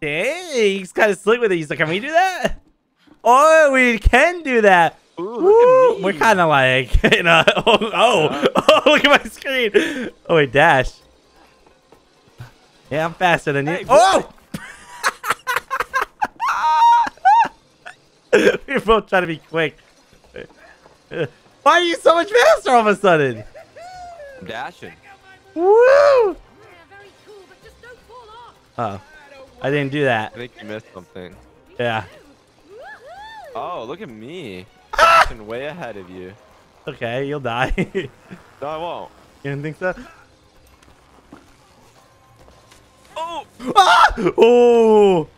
Dang, he's kind of slick with it. He's like, can we do that? Oh, we can do that. Ooh, look at me. We're kind of like, you know, oh, oh, uh-huh. oh, look at my screen. Oh, wait, dash. Yeah, I'm faster than you. Hey, oh! We're both trying to be quick. Why are you so much faster all of a sudden? I'm dashing. Woo! Yeah, very cool, but just don't fall off. Oh, I didn't do that. I think you missed something. Yeah. Oh, look at me. Dashing way ahead of you. Okay, you'll die. No, I won't. You didn't think so? Oh! Ah! Oh!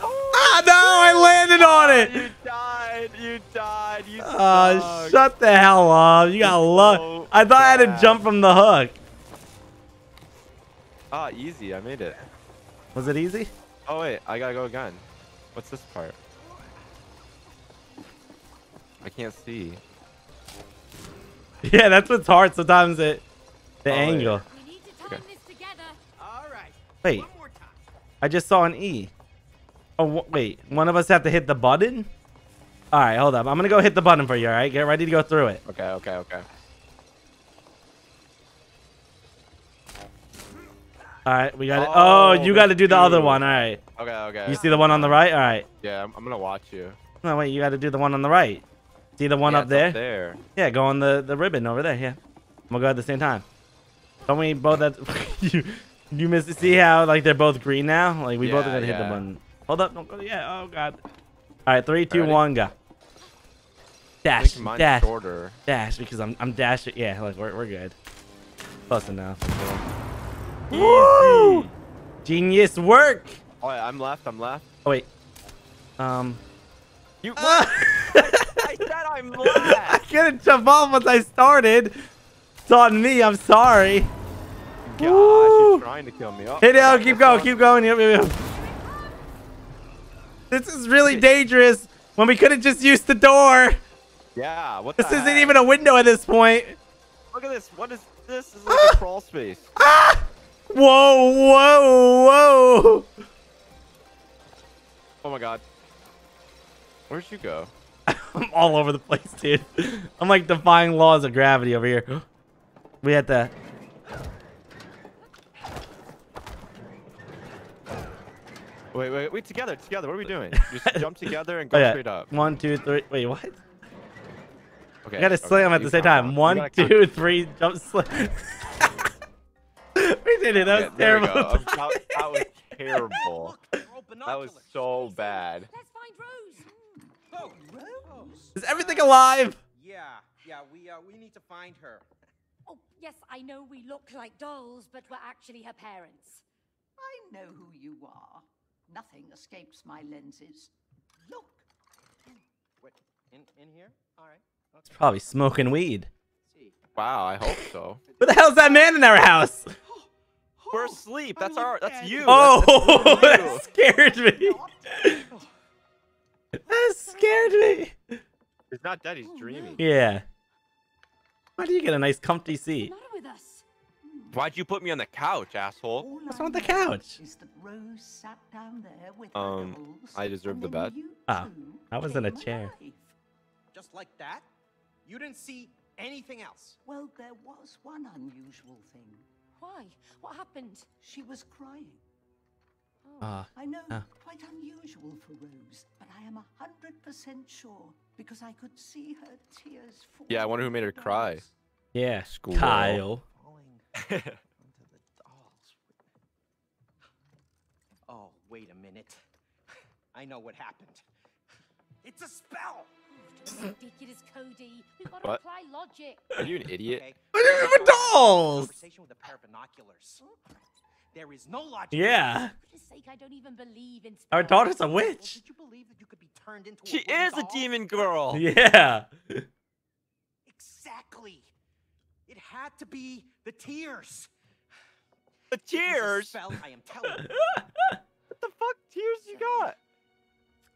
Ah, no! I landed on it! You died. You died. You Oh, suck. shut the hell up. You got So luck. I thought I had to jump from the hook. Ah, easy. I made it. Was it easy? Oh, wait. I gotta go again. What's this part? I can't see. Yeah, that's what's hard sometimes. It, the Oh, wait. angle. We need to time Okay. this together. All right. Wait, One more time. I just saw an E. Oh, wait. One of us have to hit the button? All right, hold up. I'm going to go hit the button for you, all right? Get ready to go through it. Okay, okay, okay. All right, we got it. Oh, Oh, you got to do the other one. All right. Okay, okay. You see the one on the right? All right. Yeah, I'm, I'm gonna watch you. No, wait. You got to do the one on the right. See the one Yeah, up there? there. Yeah, go on the, the ribbon over there. Yeah. We'll go at the same time. Don't we both at you you miss see how like they're both green now? Like we both Yeah, gotta hit the yeah. button. Hold up, don't go yet. Oh god. Alright, three, two, Ready? one, go. Dash, dash, shorter. dash, because I'm I'm dashing. Yeah, like we're we're good. Close enough. Easy. Woo! Genius work. Oh, yeah, I'm left. I'm left. Oh wait. Um You. I I said I'm left. I couldn't jump off once I started. It's on me, I'm sorry. Gosh, Woo! you're trying to kill me. Oh, Hey, no, keep going, keep going. Yep, yep, yep. This is really dangerous when we could have just used the door. Yeah. What? This the isn't heck? even a window at this point. Look at this. What is this? This is like a crawl space. Ah! Whoa, whoa, whoa. Oh my god. Where'd you go? I'm all over the place, dude. I'm like defying laws of gravity over here. We had to. Wait, wait, wait. Together, together. What are we doing? Just jump together and go Oh, yeah. straight up. One, two, three. Wait, what? Okay. I gotta okay, slam at the same time. One, You gotta count- two, three, jump, slam. we did it. That was Yeah, terrible. That, that was terrible. Look, they're all That was so bad. Let's find Rose. Oh, Rose. Is everything alive? Yeah, yeah. We uh, we need to find her. Oh, yes, I know we look like dolls, but we're actually her parents. I know who you are. Nothing escapes my lenses. Look, What? In in here? All right. Okay. Probably smoking weed. Wow, I hope so. Who the hell's that man in our house? We're asleep. That's our. That's you. Oh, That's- that scared me. That scared me. He's not dead. He's dreaming. Yeah. Why do you get a nice comfy seat? the matter with us? Why'd you put me on the couch, asshole? What's I wrong with the couch? Is that Rose sat down there with her Um, I deserve the bed. Ah, Oh, two I was in a chair. Just like that? You didn't see anything else? Well, there was one unusual thing. Why? What happened? She was crying. Oh. Uh, I know, Ah. quite unusual for Rose, but I am a hundred percent sure because I could see her tears fall. Yeah, I wonder who made her cry. yeah. School. Kyle. Onto the dolls. Oh, wait a minute. I know what happened. It's a spell. Don't be ridiculous, Cody. We've got to What? apply logic. Are you an idiot? Okay. What are you doing with dolls? Conversation with a pair of binoculars. There is no logic. Yeah. For sake, I don't even believe in Our daughter's a witch. did you believe that you could be turned into She a wooden is a demon girl. Yeah. Exactly. It had to be the tears. The It was a tears. spell, I am telling you. What the fuck tears you got?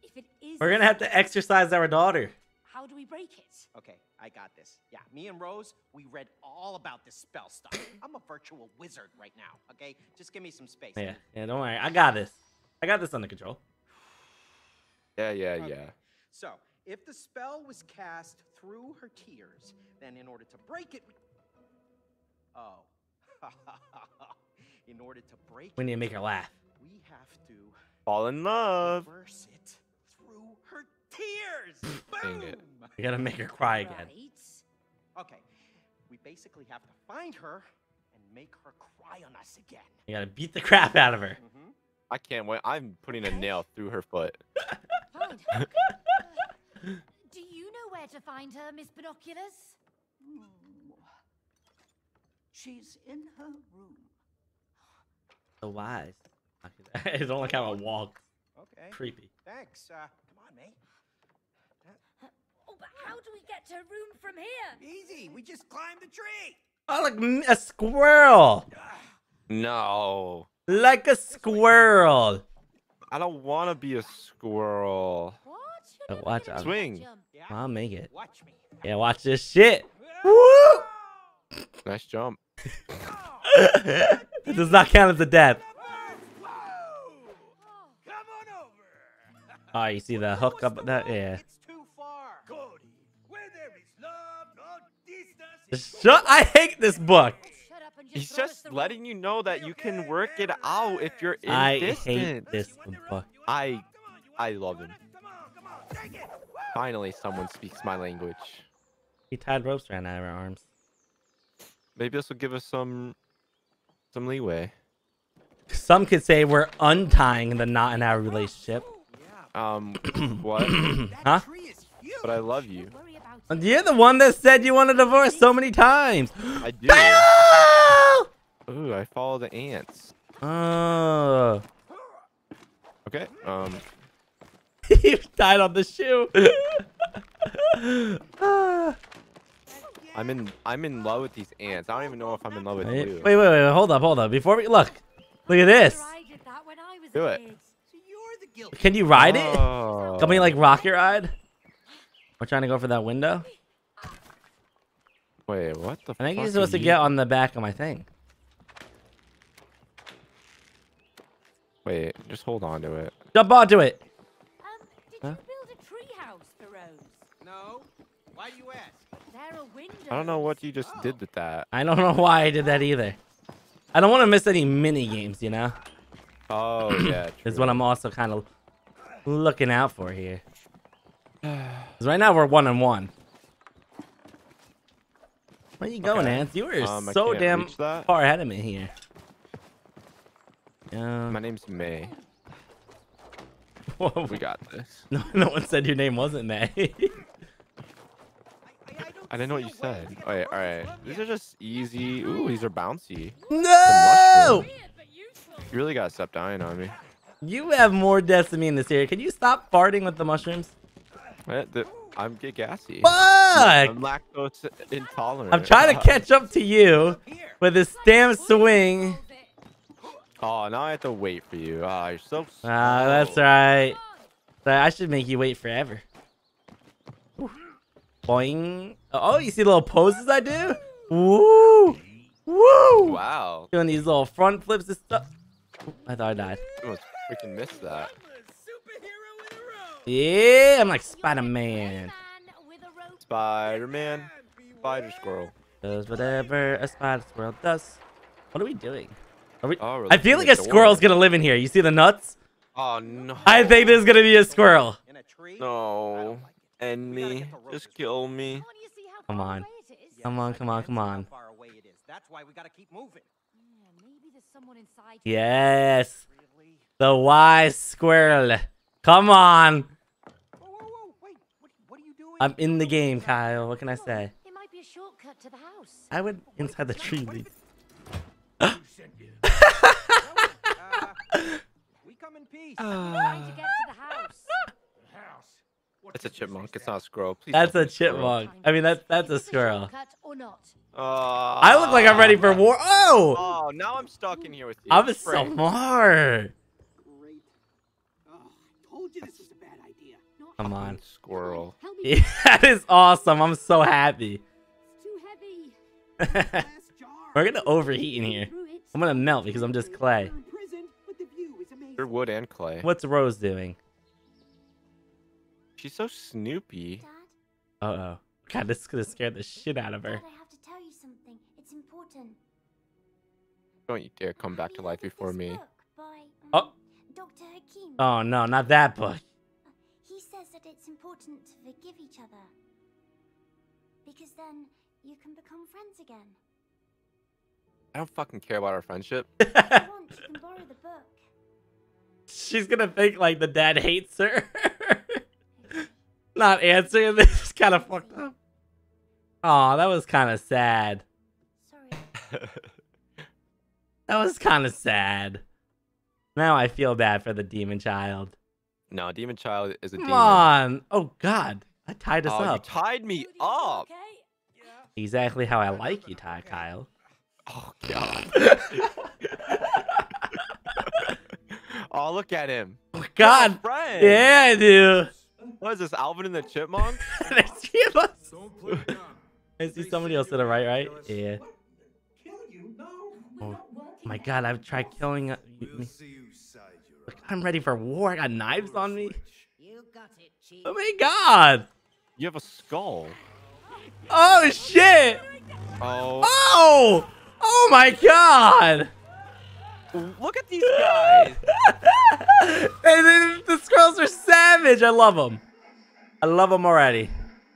If it is We're gonna have to spell, exercise our daughter. How do we break it? Okay, I got this. Yeah, me and Rose, we read all about this spell stuff. I'm a virtual wizard right now, okay? Just give me some space. Yeah, yeah. Don't worry, I got this. I got this under control. Yeah, yeah, Okay. yeah. So, if the spell was cast through her tears, then in order to break it, oh, in order to break We need to make her laugh. we have to Fall in love. reverse it through her tears. Boom. it. We gotta make her cry again. Right. Okay, we basically have to find her and make her cry on us again. You gotta beat the crap out of her. Mm-hmm. I can't wait. I'm putting a nail through her foot. Uh, do you know where to find her, Miss Binoculars? Hmm. She's in her room. So wise. I don't like how it walks. Okay. Creepy. Thanks. Uh, come on, May. Oh, but how do we get to her room from here? Easy. We just climb the tree. Oh, like a squirrel. No. Like a squirrel. I don't want to be a squirrel. What? Uh, watch gonna out. Swing. jump. Yeah. I'll make it. Watch me. Yeah, watch this shit. Woo! Nice jump. it does not count as a death. Whoa! Come on over. Oh, you see the hook up that? Yeah. Shut. I hate this book. Shut up and He's just letting you know that you can work it out if you're in I distance. hate this book. I I love him. Come on, come on, take it. Woo! Finally, someone speaks my language. He tied ropes around our arms. Maybe this will give us some some leeway. Some could say we're untying the knot in our relationship. Yeah, Um, what? Huh? tree is huge. But I love you. Don't worry about And it. You're the one that said you want a divorce so many times. I do. Oh! Ooh, I follow the ants. Oh. Okay. Um, he died on the shoe. Ah. I'm in I'm in love with these ants. I don't even know if I'm in love with wait, you. wait, wait, wait, hold up, hold up. Before we look, look at this. I did that when I was Do it. kid. So you're the guilty. Can you ride it? Oh. Can we like rocket ride? We're trying to go for that window. Wait, what the? I think fuck you're supposed to get on the back of my thing. Wait, just hold on to it. Jump onto it. Um, did Huh? you build a treehouse for Rose? No. Why do you ask? There are windows. I don't know what you just did with that. I don't know why I did that either. I don't want to miss any mini games, you know. Oh yeah. Is what I'm also kind of looking out for here. right now we're one and one. Where are you going, Okay. Ants? You are Um, so damn far ahead of me here. My name's May. Whoa. We got this. No, no one said your name wasn't May. I, I, I, don't I didn't know what you said. to Wait, the all right. These are just easy. Ooh, these are bouncy. no! You really gotta stop dying on me. You have more deaths than me in this area. Can you stop farting with the mushrooms? Eh, I'm get gassy. Fuck! I'm lactose intolerant. I'm trying to catch up to you with this damn swing. Oh, now I have to wait for you. Ah, you're so. slow. Ah, that's right. I should make you wait forever. Boing. Oh, you see the little poses I do? Woo! Woo! Wow. Doing these little front flips and stuff. I thought I died. You almost freaking missed that. Yeah, I'm like Spider-Man. with a rope. Spider-Man. Spider Squirrel. Does whatever a spider squirrel does. What are we doing? Are we? Oh, I feel like a at squirrel's gonna live in here. You see the nuts? Oh no. I think there's gonna be a squirrel. In a tree? No. don't like. End me. get the rope Just kill me. Can't you see how Come on. away it is? Come on, come on, come on. far away it is. That's why we gotta keep moving. Yeah, maybe there's someone inside. here. Yes, the wise squirrel. Come on. Whoa, whoa, whoa! Wait, what, what are you doing? I'm in the game, Kyle. What can I say? It might be a shortcut to the house. I went inside the tree leaf. Uh, we come in peace. Trying to get to the house. It's a chipmunk. It's not a squirrel. Please. That's a be squirrel. chipmunk. I mean, that's that's a squirrel. shortcut or not? Uh, I look like I'm ready for war. Oh, Oh, now I'm stuck in here with you. I'm so Frick. smart. Great. Oh, I told you this was Come on. Squirrel. Help that is awesome. I'm so happy. It's too heavy. We're gonna overheat in here. I'm gonna melt because I'm just clay. You're wood and clay. What's Rose doing? She's so snoopy. Uh oh. God, this is gonna scare the shit out of her. I have to tell you something. It's important. Don't you dare come back to life before me. Oh. um, Dr. Hakim. Oh no, not that book. He says that it's important to forgive each other. Because then you can become friends again. I don't fucking care about our friendship. If you want, you can borrow the book. She's gonna think like the dad hates her. not answering this is kind of fucked up. Oh, that was kind of sad. Sorry. That was kind of sad. Now I feel bad for the demon child. No, Demon Child is a Come demon. on. Oh God, I tied us oh, you tied me up. exactly how I like you, Ty Kyle. Oh god. oh, look at him. Oh, God. Yeah, I do. What is this, Alvin and the Chipmunk? There's three of us. Don't play dumb. I see somebody else to the right, right? Yeah. Kill you? No. Oh, We're not working my God, I've tried killing uh, We'll me. I'm ready for war. I got knives on me. It, Oh my God. You have a skull. Oh shit. Oh, Oh. Oh my God. look at these guys. and then the squirrels are savage. I love them. I love them already.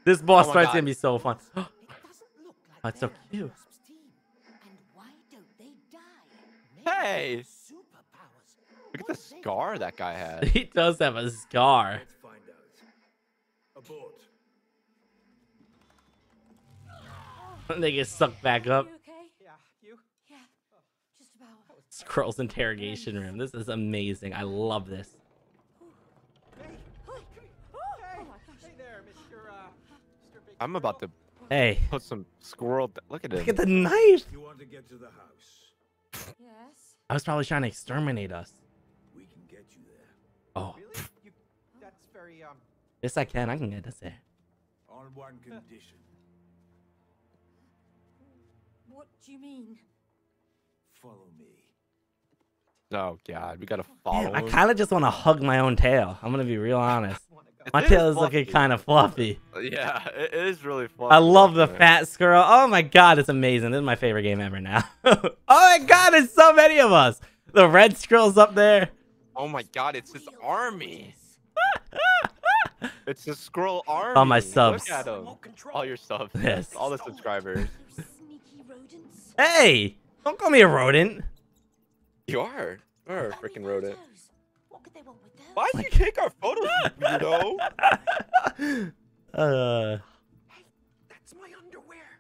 This boss Oh my fight's gonna be so fun. It doesn't look like Oh, it's so cute. Wasp's Look at the scar that guy had. he does have a scar. Let's find out. Abort. they get sucked back up. You okay? Yeah, you? Yeah, just about. Squirrel's interrogation room. This is amazing. I love this. Hey, hey, my gosh. hey there, Mr. Uh, Mr. Big I'm about to Hey, put some squirrel. Look at him. look at the knife. You want to get to the house? Yes. I was probably trying to exterminate us. Oh, Really? You, that's very, um, yes, I can. I can get us there. On one condition. What do you mean? Follow me. Oh god, we gotta follow Damn, I kind of just want to hug my own tail. I'm gonna be real honest. My It is tail is looking kind of fluffy. Yeah, it it is really fluffy. I love the fat squirrel. Oh my god, it's amazing. This is my favorite game ever now. oh my god, there's so many of us. The red squirrel's up there. Oh my god, it's his army. It's his scroll army. All my subs. Look at him. All your subs. Yes. All the subscribers. Sneaky rodents. Hey, don't call me a rodent. You are. You are a freaking rodent. photos. What could they want with those? Why'd you take our photos, you know? uh, That's my underwear.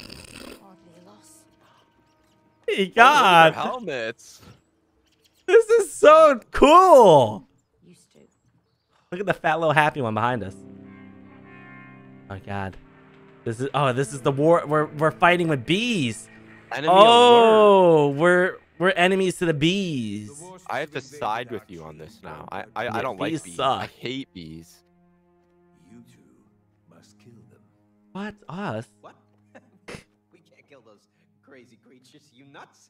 Hardly a hey Those are God, helmets. This is so cool. Used to. Look at the fat little happy one behind us. Oh God, this is oh this is the war. We're we're fighting with bees. Enemy alert. Oh, we're we're enemies to the bees. I have to side with you on this now. I I, Yeah, I don't bees like bees. I hate bees. You two must kill them. What us? What? we can't kill those crazy creatures. You nuts?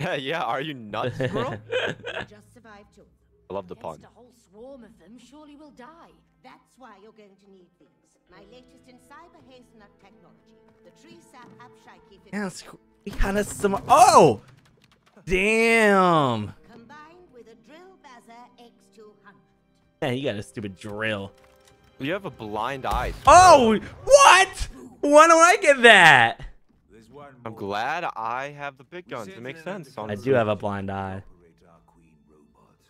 I- No. Yeah, yeah. Are you nuts, squirrel? Just survive two. I love the pun. Against a whole swarm of them, surely we'll die. That's why you're going to need these. My latest in cyber hazelnut technology. The tree sap Abshaki Yeah, it's qu- we kind of some. Oh, damn. combined with a drill Baza X200. Yeah, you got a stupid drill. You have a blind eye. Oh, what? Why don't I get that? There's one I'm glad I have the big guns. It makes in an sense. I do have a blind eye. Operate our queen robot.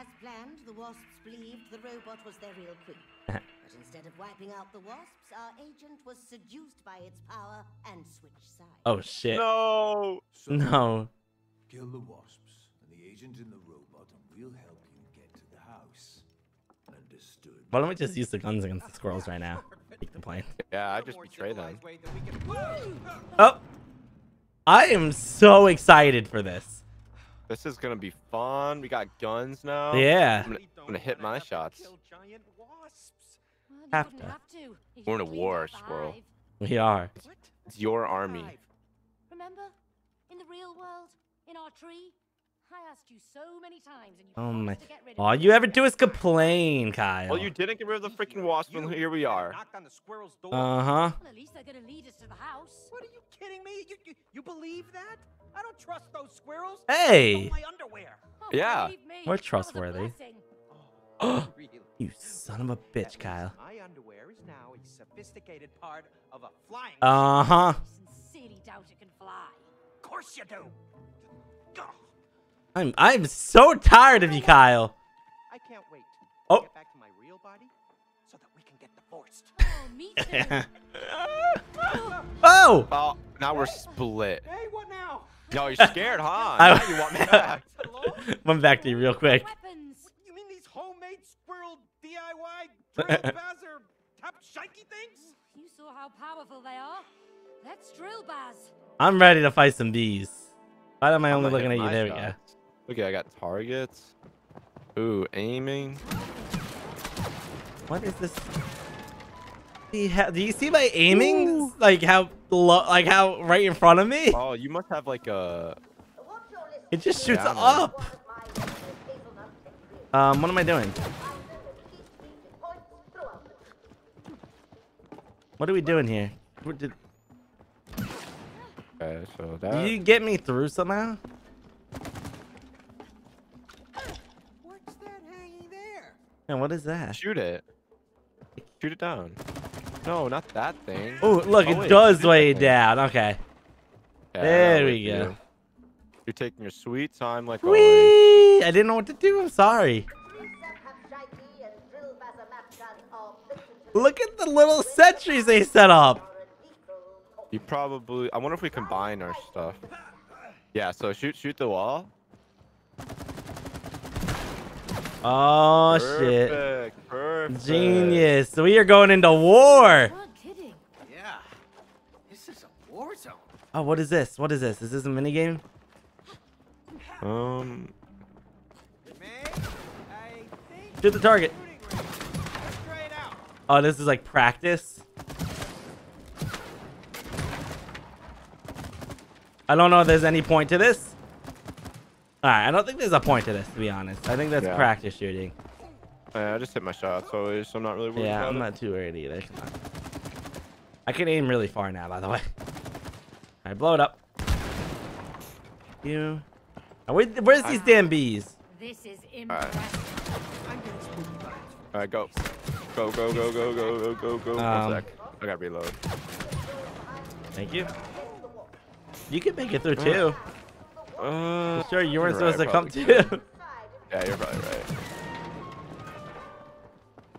As planned, the wasps believed the robot was their real queen. but instead of wiping out the wasps, our agent was seduced by its power and switched sides. Oh shit. No. So No. kill the wasps and the agent in the robot, and we'll help you get to the house. Understood. Why don't we just use the guns against the squirrels right now? Take the plane. Yeah, I just more betray them. civilized way that we can- Oh, I am so excited for this. This is gonna be fun. We got guns now. Yeah. I'm gonna, I'm gonna hit my shots. kill giant wasps. Well, you Have to. have to if We're in a war, squirrel. We are. It's your army. Remember? In the real world? In our tree? Oh my. to get rid of All you ever do is complain, Kyle. Well, you didn't get rid of the freaking wasp, and here we are. Knocked on the squirrel's door. Uh huh. Well, at least they're gonna lead us to the house. What are you kidding me? You, you, you believe that? I don't trust those squirrels. Hey. My underwear. Oh, Yeah. believe We're that was a trustworthy. blessing. Really? You son of a bitch, Kyle. My underwear is now a sophisticated part of a flying. Uh huh. Sincerely doubt it can fly. Of course you do. Ugh. I'm I'm so tired of you, Kyle. I can't wait. Oh. To get back to my real body, so that we can get divorced. Oh, me too. oh. Oh, now we're split. hey, what now? No, you're scared, huh? I- now you want me back. Hello? Went back to you real quick. Weapons. You mean these homemade squirrel DIY drill bazzer top shikey things? You saw how powerful they are. Let's drill, Baz. I'm ready to fight some bees. Why am I I'm only looking at you? There we go. Shots. Okay, I got targets. Ooh, aiming. What is this? Do you, ha- do you see my aiming? Like how low, like how right in front of me? Oh, you must have like a. What you're listening It just shoots Yeah, up. was my name is Hazelnut Technique. Um, what am I doing? I will keep these points throughout. What are we doing here? What Did, Okay, so did you get me through somehow? And what is that? Shoot it. Shoot it down. No, not that thing. Oh, look, Oh, it wait, does weigh down. Okay. Yeah, there we go. you. You're taking your sweet time, like always. Whee! I didn't know what to do. I'm sorry. Look at the little sentries they set up. You probably. I wonder if we combine our stuff. Yeah. So shoot, shoot the wall. Oh shit. Perfect. Perfect. Genius. So we are going into war. Not kidding. Yeah. This is a war zone. Oh, what is this? What is this? Is this a mini game? Um. May, Shoot the target. shooting range. Let's try it out. Oh, this is like practice. I don't know if there's any point to this. Alright, I don't think there's a point to this, to be honest. I think that's Yeah. practice shooting. Yeah, I just hit my shots always, so I'm not really worried Yeah, about I'm it. not too worried either. Come on. I can aim really far now, by the way. Alright, blow it up. You. Oh, where, where's these damn bees? This is impressive. I'm getting spooky vibes. All right, go. Go, go, go, go, go, go, go, go. Um, One sec. I gotta reload. Thank you. You can make it through too. Uh, Sure, you weren't you're supposed to come too. Yeah, you're probably right.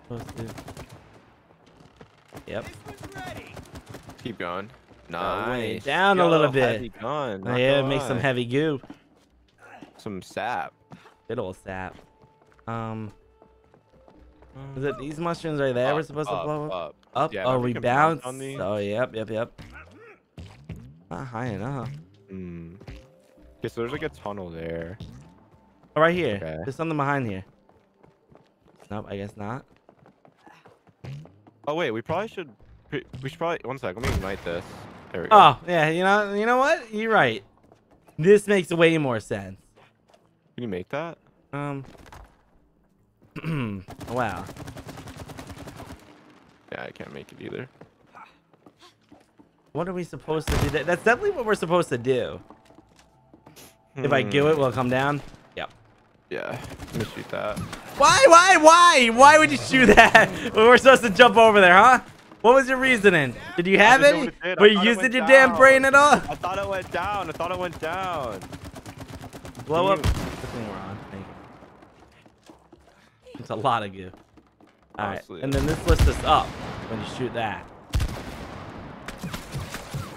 Supposed to. Yep. This one's ready. Keep going. Nice. down a little bit. Heavy gun. Oh, yeah, make some heavy goo. Some sap. Good old sap. Um, is it these mushrooms right there? we're Up, supposed to up, blow up. up. Up. Yeah, oh, we you bounce bounce. on these? Oh, yep, yep, yep. Not high enough. Hmm. Okay, so there's like a tunnel there. Oh, right here. Okay. There's something behind here. Nope, I guess not. Oh wait, we probably should. We should probably. One sec. Let me ignite this. There we go. Oh, yeah. You know, you know what? You're right. This makes way more sense. Can you make that? Um. wow. Yeah, I can't make it either. What are we supposed to do? That's definitely what we're supposed to do. If I do it, Hmm, will it come down? Yep. Yeah. Let me shoot that. Why? Why? Why? Why would you shoot that? when we're supposed to jump over there, huh? What was your reasoning? Did you have any? it did. Were you thought using went your damn brain at all? I thought it went down. I thought it went down. Blow up. the thing we're on. Thank you. It's a lot of goo. All right, and then this lifts us up when you shoot that.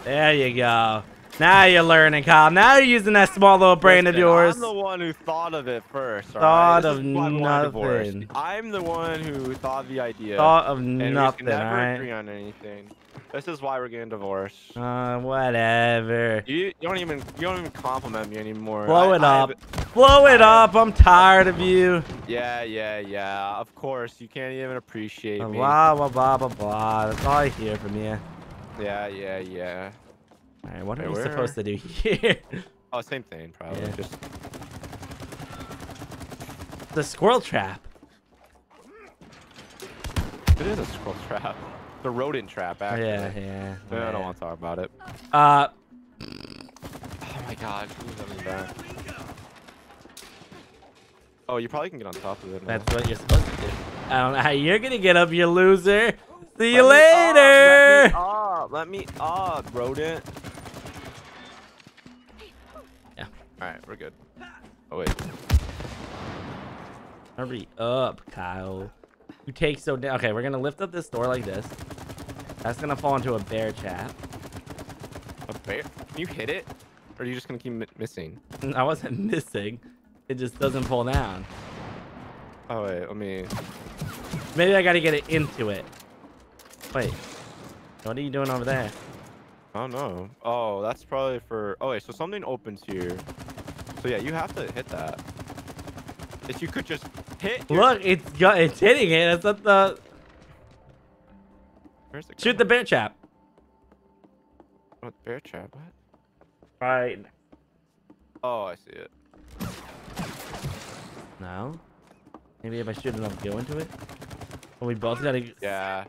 There you go. Now you're learning, Kyle. Now you're using that small little brain of yours. I'm the one who thought of it first. Thought right? Of is why I want a divorce. nothing. I'm the one who thought the idea. Thought of and we can never alright? agree on anything. This is why we're getting divorced. Uh, whatever. You, you don't even you don't even compliment me anymore. Blow I- it I up. have- Blow it I- up. I'm tired of you. Yeah, yeah, yeah. Of course, you can't even appreciate me. Blah, blah, blah, blah, blah. That's all I hear from you. Yeah, yeah, yeah. All right, what are we where- supposed to do here? Oh, same thing, probably. Yeah. Just the squirrel trap. it is a squirrel trap. The rodent trap, actually. Yeah, yeah. No, I don't want to talk about it. Uh, Oh my god, who's having that? Oh, you probably can get on top of it. now. that's what you're supposed to do. I don't know how you're gonna get up, you loser. See you Let me later. up, Let me up, let me up, rodent. Yeah. All right, we're good. Oh wait. Hurry up, Kyle. You take so down. Okay, we're gonna lift up this door like this. That's gonna fall into a bear trap. A bear? Can you hit it? Or are you just gonna keep mi- missing? I wasn't missing. It just doesn't pull down. Oh wait, let me. Maybe I gotta get it into it. Wait. What are you doing over there? Oh, I don't know. Oh, that's probably for. Oh wait, so something opens here. So yeah, you have to hit that. If you could just hit. your- Look, it's got it's hitting it. It's at the Where's it? shoot the bear trap. Oh, bear trap. What? Right. Oh, I see it. No. Maybe if I shoot enough go into it. Well, we both gotta. Yeah.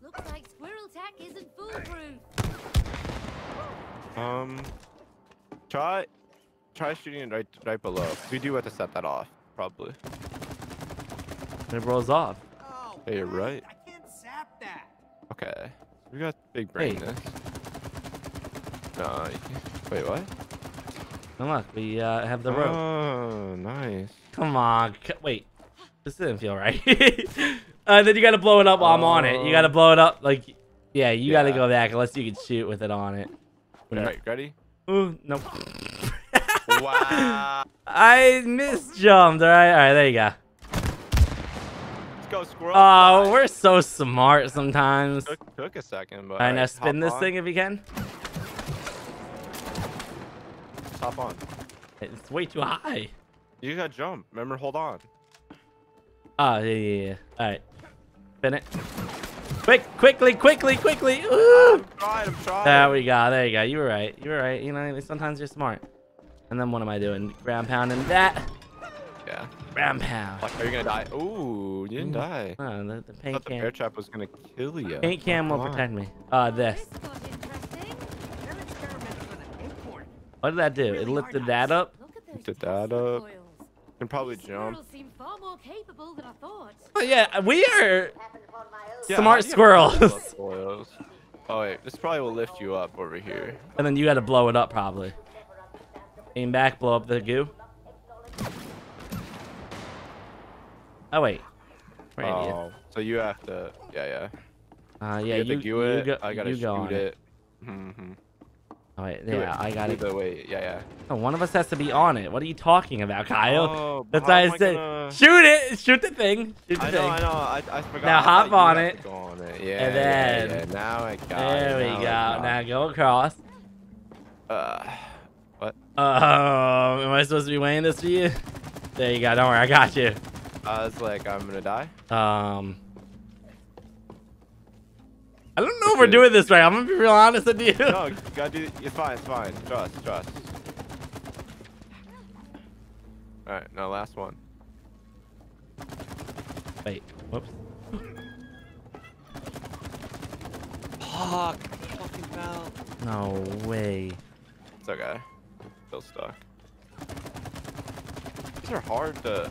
Looks like squirrel tack isn't foolproof. Um. Try. Try shooting it right right below. We do have to set that off, probably. It rolls off. Oh, Yeah, you're right. I can't zap that. Okay. We got big brain Hey. this. No. Wait, what? Come on, we uh, have the rope. Oh, nice. Come on. Wait. This didn't feel right. uh, then you gotta blow it up while I'm on it. You gotta Oh. blow it up. Like, yeah, you gotta go back unless you can shoot with it on it. All right, ready? Ooh, nope. wow. I misjumped. All right, all right, there you go. Let's go, squirrel. Oh, fly. we're so smart sometimes. Took, took a second, but. right, now spin this on. thing if you can. Hop on. It's way too high. You gotta jump. Remember, hold on. Oh, yeah, yeah, yeah. All right. Spin it. Quick, quickly, quickly, quickly. Ooh. I'm trying. I'm trying. There we go. There you go. You were right. You were right. You know, sometimes you're smart. And then what am I doing? Ground pounding that. Yeah. Ground pound. Like, are you gonna die? Ooh, you didn't die. Oh, the, the I paint thought the bear trap was gonna kill you. Paint cam will protect me. Uh, this. This got interesting. They're experimenting with an acorn. What did that do? It lifted that up. Look at those Did Tesla that up. Coils. Can probably These jump. seem far more capable than I thought. Oh, yeah, we are Happened upon my own Yeah, smart how do you have squirrels. Oh wait, this probably will lift you up over here. And then you got to blow it up probably. Aim back, blow up the goo. Oh wait. We're idiots. Oh, so you have to. Yeah, yeah. Uh, You yeah, have you, to you it. go. I gotta you shoot go on it. Mm-hmm. Oh wait, yeah. I got Do it. the way. Yeah, yeah. Oh, one of us has to be on it. What are you talking about, Kyle? Oh, That's why I I said, gonna- shoot it, shoot the thing, shoot the I thing. know, I know. I, I forgot. Now I thought hop on it. on it. Yeah, And then- yeah. Now I got it. There we go. Now go across. Uh, what? Um, am I supposed to be weighing this for you? There you go. Don't worry, I got you. I was like, I'm gonna die. Um, I don't know if we're doing this right. I'm gonna be real honest with you. No, you gotta do. It's fine. It's fine. Trust. Trust. All right. Now last one. Wait. Whoops. Fuck. Fucking fell. No way. It's okay. Still stuck. These are hard to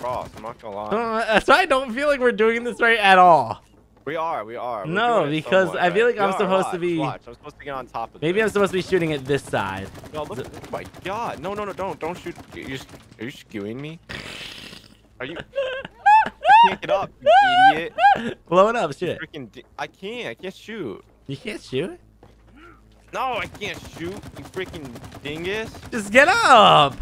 cross. I'm not gonna lie. Uh, That's why I don't feel like we're doing this right at all. We are. We are. We're No, because somewhat I feel right. like I'm We are, supposed to be- Watch. I'm supposed to get on top of. Maybe I'm supposed to be shooting at this side. No, look, oh my god. No, no, no, don't. Don't shoot. You're just, are you skewing me? Are you? I can't get up, you idiot. Blow it up, shoot. Freaking. I can't. I can't shoot. You can't shoot. No, I can't shoot. You freaking dingus. Just get up.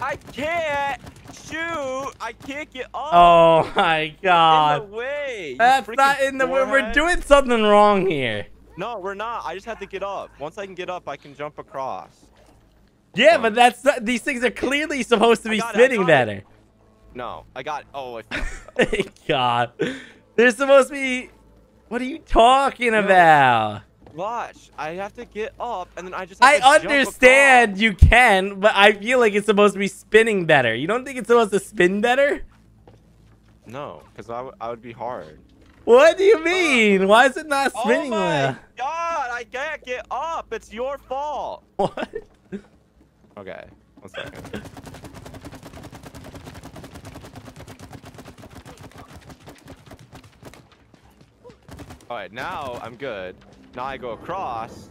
I can't shoot. I can't get up. Oh my god. In the way. That's not in the way. We're doing something wrong here. No, we're not. I just have to get up. Once I can get up, I can jump across. Yeah, oh. but that's not, these things are clearly supposed to be got it, I spinning better. No, I got. Oh, I fucked it up. God, they're supposed to be. What are you talking about? Watch. I have to get up, and then I just. I understand you can, but I feel like it's supposed to be spinning better. You don't think it's supposed to spin better? No, because I, I would be hard. What do you mean? Why is it not spinning? Oh spinning my well? god! I can't get up. It's your fault. What? Okay. One second. All right, now I'm good. Now I go across,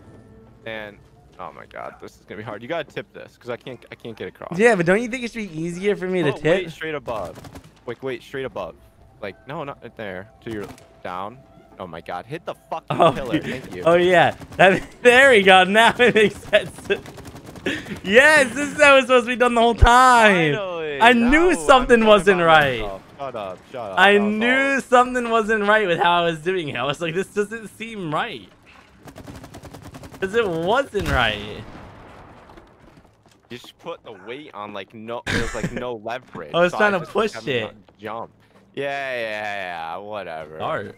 and oh my god, this is gonna be hard. You gotta tip this, cause I can't, I can't get across. Yeah, but don't you think it should be easier for me to Oh, tip? wait, straight above. Wait, wait, straight above. Like, no, not there. To your down. Oh my god, hit the fucking Oh, pillar. Thank you. oh yeah. That, there we go. Now it makes sense. yes, this is how it's supposed to be done the whole time. Finally, I knew something wasn't right. myself. Shut up, shut up. I knew something wasn't right with how I was doing it. I was like, this doesn't seem right. Because it wasn't right. You just put the weight on like no, there's like no leverage. I was so trying to push it. Jump. Yeah, yeah, yeah, whatever. Art.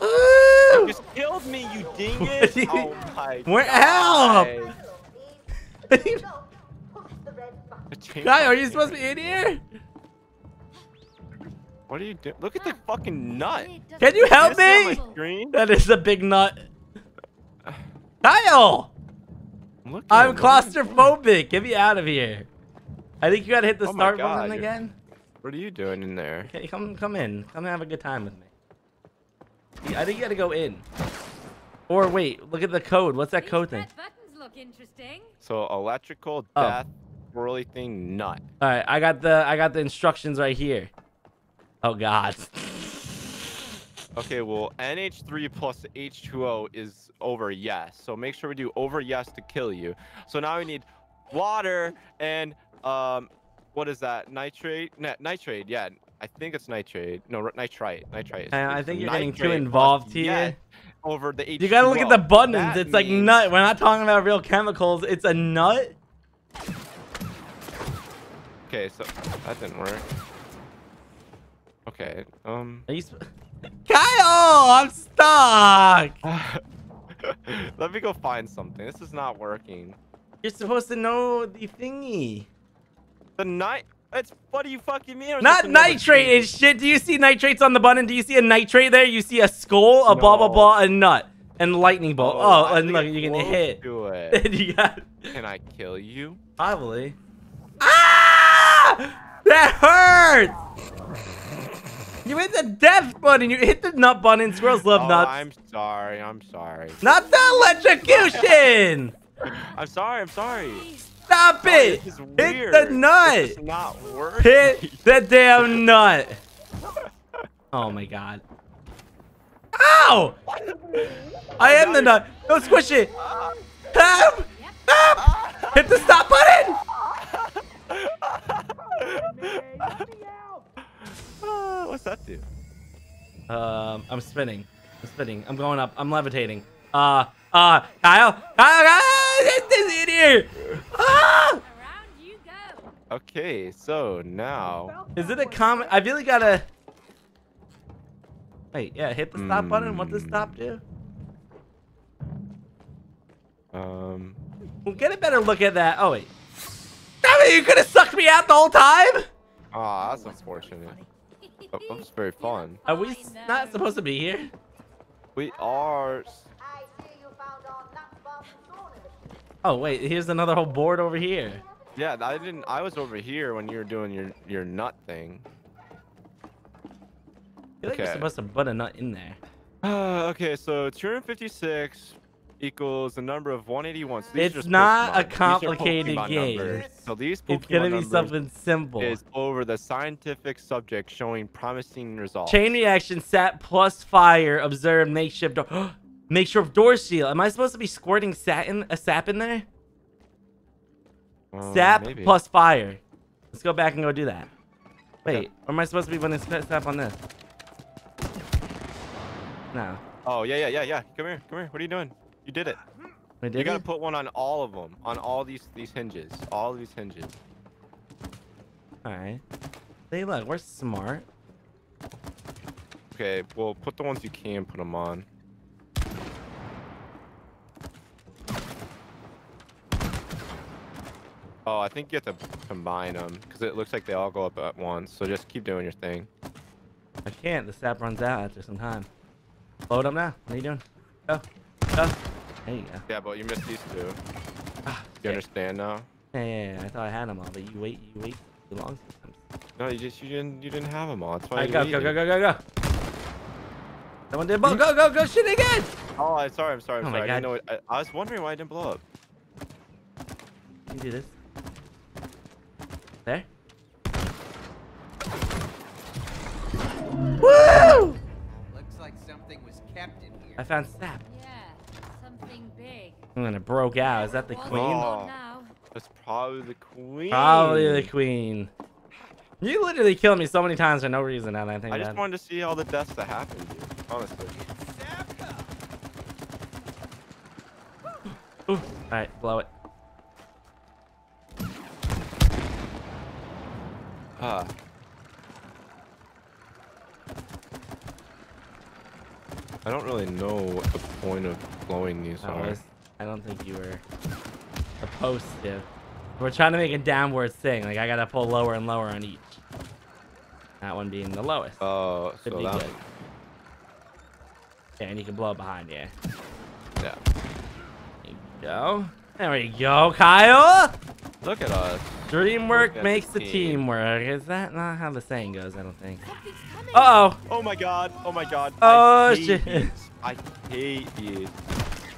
You just killed me, you dingus. What you- oh my Where- god. help! Guy, are you supposed to be in here? What are you doing? Look at the fucking nut. Can you help see on my me? That is a big nut. Kyle! Look I'm claustrophobic. Get me out of here. I think you gotta hit the Oh start God, button again. What are you doing in there? Okay, come come in. Come and have a good time with me. I think you gotta go in. Or wait, look at the code. What's that These code thing? red buttons look interesting. So electrical Oh. death, swirly thing, nut. All right, I got the I got the instructions right here. Oh God. Okay, well, NH3 plus H2O is over yes. So make sure we do over yes to kill you. So now we need water and um, what is that? Nitrate? Ni- nitrate, yeah. I think it's nitrate. No, nitrite. Nitrite. I- think you're getting too involved here. Over the H2O. You gotta look at the buttons. That it's like nut. We're not talking about real chemicals. It's a nut. Okay, so that didn't work. Okay, um. Are you Kyle, I'm stuck. Let me go find something. This is not working. You're supposed to know the thingy. The night. It's what do you fucking mean? Not nitrate and shit. Do you see nitrates on the button? Do you see a nitrate there? You see a skull, a blah blah No. blah, a nut, and lightning bolt. Oh, Oh, and look, you're gonna hit. Do it. You got Can I kill you? probably. Ah! That hurts. You hit the death button. You hit the nut button. Squirrels love oh, nuts. I'm sorry. I'm sorry. Not the electrocution. I'm sorry. I'm sorry. Stop Sorry, it. this is Hit the nut. This not working. Hit the damn nut. Oh my god. Ow! I am the nut. Don't squish it. Help! Help! Hit the stop button. Ah, What's that do? Um, I'm spinning. I'm spinning. I'm going up. I'm levitating. Uh, uh, Kyle, Kyle, Kyle, get this in here. Ah! Around you go. Okay, so now. Is it a comment? I really gotta. Wait, yeah, hit the stop button. What does stop do? Um. We'll get a better look at that. Oh wait. Damn it! You could have sucked me out the whole time. Ah, that's unfortunate. But that was very fun. Are we not supposed to be here? We are. s- I see you found our nut bomb thrown in the Oh wait, here's another whole board over here. Yeah, I didn't. I was over here when you were doing your your nut thing. I feel like you're supposed to put a nut in there. Uh, okay, so 256 equals the number of 181. So It's not a Pokemon. These are complicated game. numbers. So these Pokemon It's gonna be something simple. is over the scientific subject showing promising results. Chain reaction, sap plus fire, observe makeshift door. makeshift door seal. Am I supposed to be squirting satin a sap in there? Um, sap maybe. plus fire. Let's go back and go do that. Wait, or am I supposed to be putting sap on this? No. Oh yeah, yeah, yeah, yeah. Come here, come here. What are you doing? You did it. You did gotta it? put one on all of them, on all these these hinges, all these hinges. All right. See, look, we're smart. Okay, well, put the ones you can put them on. Oh, I think you have to combine them because it looks like they all go up at once. So just keep doing your thing. I can't. The sap runs out after some time. Load up now. What are you doing? Go. Go. There you. Yeah, but you missed these two. Ah, You shit. understand now? Yeah, yeah, yeah. I thought I had them all, but you wait, you wait too long sometimes. No, you just you didn't you didn't have them all. That's why. All right, you go, go, go, go, go, go. That one did both. Go, go, go. Shoot again. Oh, I'm sorry. I'm sorry. I'm Oh my sorry. I didn't God. know. It, I, I was wondering why I didn't blow up. Can You do this. There. Woo! Looks like something was kept in here. I found sap. Yeah, something big. Broke out. Is that the queen? Oh. Now. That's probably the queen. Probably the queen. You literally killed me so many times for no reason. Now that I think I just it. wanted to see all the deaths that happened to you. Honestly. Ooh. All right, blow it. Ah. I don't really know what the point of blowing these That are. Was- I don't think you were supposed to. We're trying to make a downward thing. Like I gotta pull lower and lower on each. That one being the lowest. Oh, Should so be that good. Yeah, and you can blow it behind. Yeah. yeah. There you go. There we go, Kyle. Look at us. Dream Look work at makes the team. team work. Is that not how the saying goes? I don't think. Uh oh. Oh my god. Oh my god. Oh, I shit. these. I hate these.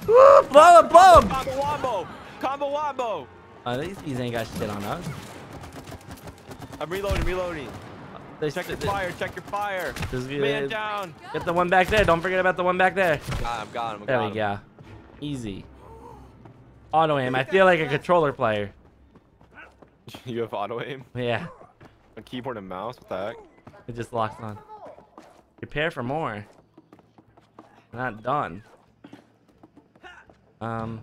Woo, blow him, blow him. Combo wombo. Combo wombo. Oh, these these ain't got shit on us. I'm reloading, reloading. They Check your fire, check your fire. Just get, Man down. get the one back there. Don't forget about the one back there. I'm got him. There we go. Easy. Auto aim. I feel like a controller player. You have auto aim? Yeah, A keyboard and mouse? What the heck? it just locks on. Prepare for more. Not done. Um.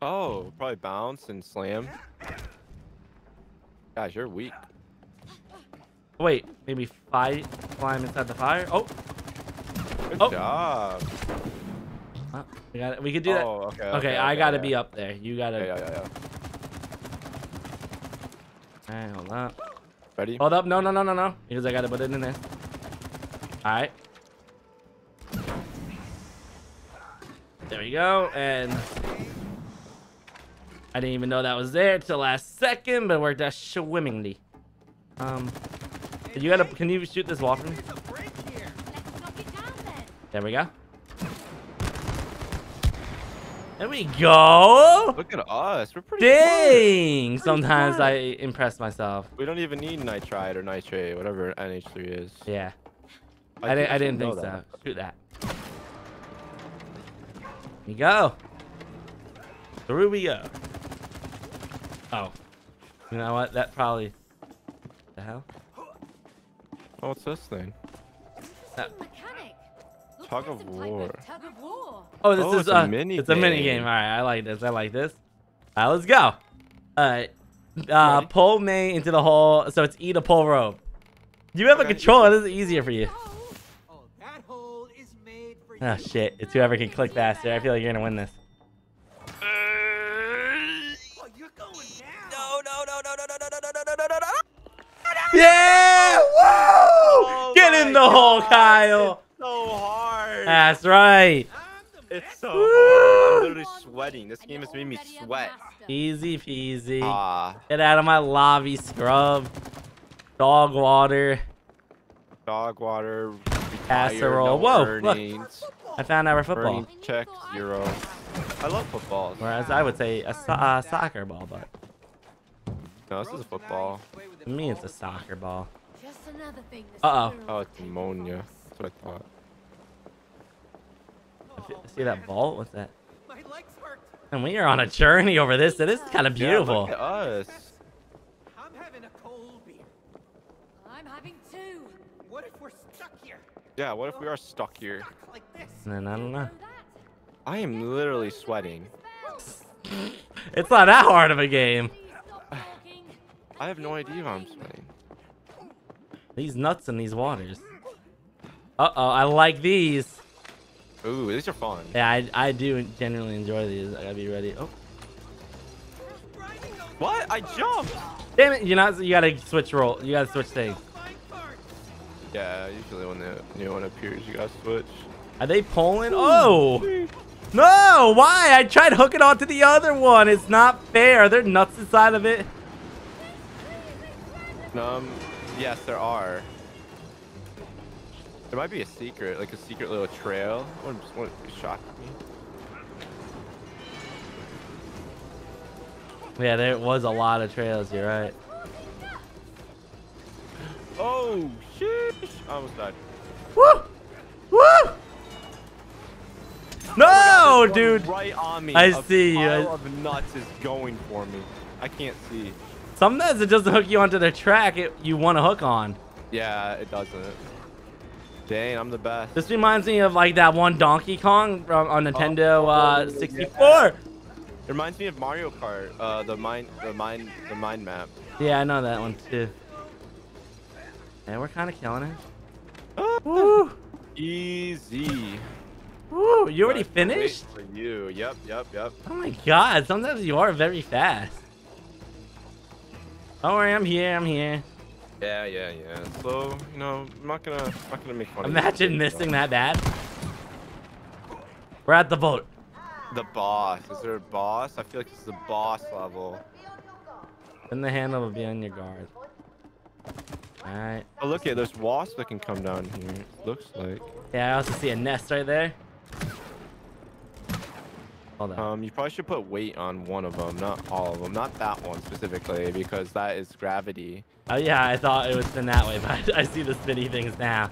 Oh, probably bounce and slam. Guys, you're weak. Wait, maybe fight, climb inside the fire. Oh, Good Oh. job. uh, we got it. We could do that. Oh, okay. Okay, I gotta yeah. be up there. You gotta. Yeah, yeah, yeah, yeah. Alright, hold up. Ready? Hold up. No, no, no, no, no. Because I gotta put it in there. Alright. There we go. And I didn't even know that was there till last second, but it worked out swimmingly. Um, you gotta. Can you shoot this wall for me? There's a break here. Let's knock it down then. There we go. There we go. Look at us. We're pretty smart. Dang! Sometimes smart. I impress myself. We don't even need nitride or nitrate, whatever NH3 is. Yeah. I, didn't. I didn't think know so. that. Shoot that. Here you go. Through we go. Oh. You know what? That probably. The hell? Oh, what's this thing? That- Mechanic. Looks tug of war. Oh, this oh, is it's uh, a mini. It's game. a mini game. All right, I like this. I like this. All right, let's go. All right, uh, pull May into the hole. So it's E to pull rope. You have a controller. This is easier for you. Oh shit! It's whoever can click faster. I feel like you're gonna win this. Yeah! Whoa! Get in the hole, Kyle. so hard. That's right. It's so Woo! hard. I'm literally sweating. This And game you're has made me sweat. Easy peasy. Ah, Get out of my lobby, scrub. Dog water. dog water. Casserole. retired, no Whoa, look. I found our football. earnings check zero. I love football. Whereas I would say a so- uh, soccer ball, but No, this is a football. to me it's a soccer ball. Just another thing the Uh-oh. Oh, it's did. ammonia. That's what I thought. Oh, see that vault? What's that? And we are on a journey over this. It is kind of beautiful. Yeah, us. I'm having a cold beer. I'm having two. What if we're stuck here? Yeah, what if we are stuck here? Stuck like then I don't know. I am literally sweating. it's not that hard of a game. I have no idea I'm sweating. These nuts in these waters. Uh-oh, I like these. Ooh, these are fun. Yeah, I, I do genuinely enjoy these. I gotta be ready. Oh, What? I jumped! damn it! You're not. You gotta switch roll. You gotta switch things. Yeah, usually when the new one appears, you gotta switch. Are they pulling? Oh! No! Why? I tried hooking onto the other one. It's not fair. Are there nuts inside of it? Um, yes, there are. There might be a secret, like a secret little trail. Wouldn't wouldn't shock me. Yeah, there was a lot of trails. You're right. Oh, sheesh! I almost died. Woo! Woo! No, Oh There's dude. Right on me. I A see you. pile of nuts is going for me. I can't see. Sometimes it doesn't hook you onto the track it, you want to hook on. Yeah, it doesn't. Dang, I'm the best. This reminds me of like that one Donkey Kong from, on Nintendo Oh, uh, yeah. 64. It reminds me of Mario Kart. Uh, the mine, the mine, the mine map. Yeah, I know that one too. And we're kind of killing it. Woo! Easy. Woo! You already finished? For you. Yep, yep, yep. Oh my god, sometimes you are very fast. Don't worry, I'm here, I'm here. Yeah, yeah, yeah. So, you know, I'm not gonna, I'm not gonna make fun of you. Imagine missing that bad. We're at the boat. The boss. Is there a boss? I feel like it's the boss level. Then the handle will be on your guard. Alright. Oh, look at there's wasps that can come down here. Looks like. Yeah, I also see a nest right there. Hold on. Um, you probably should put weight on one of them, not all of them, not that one specifically, because that is gravity. Oh yeah, I thought it was been that way, but I see the spinny things now.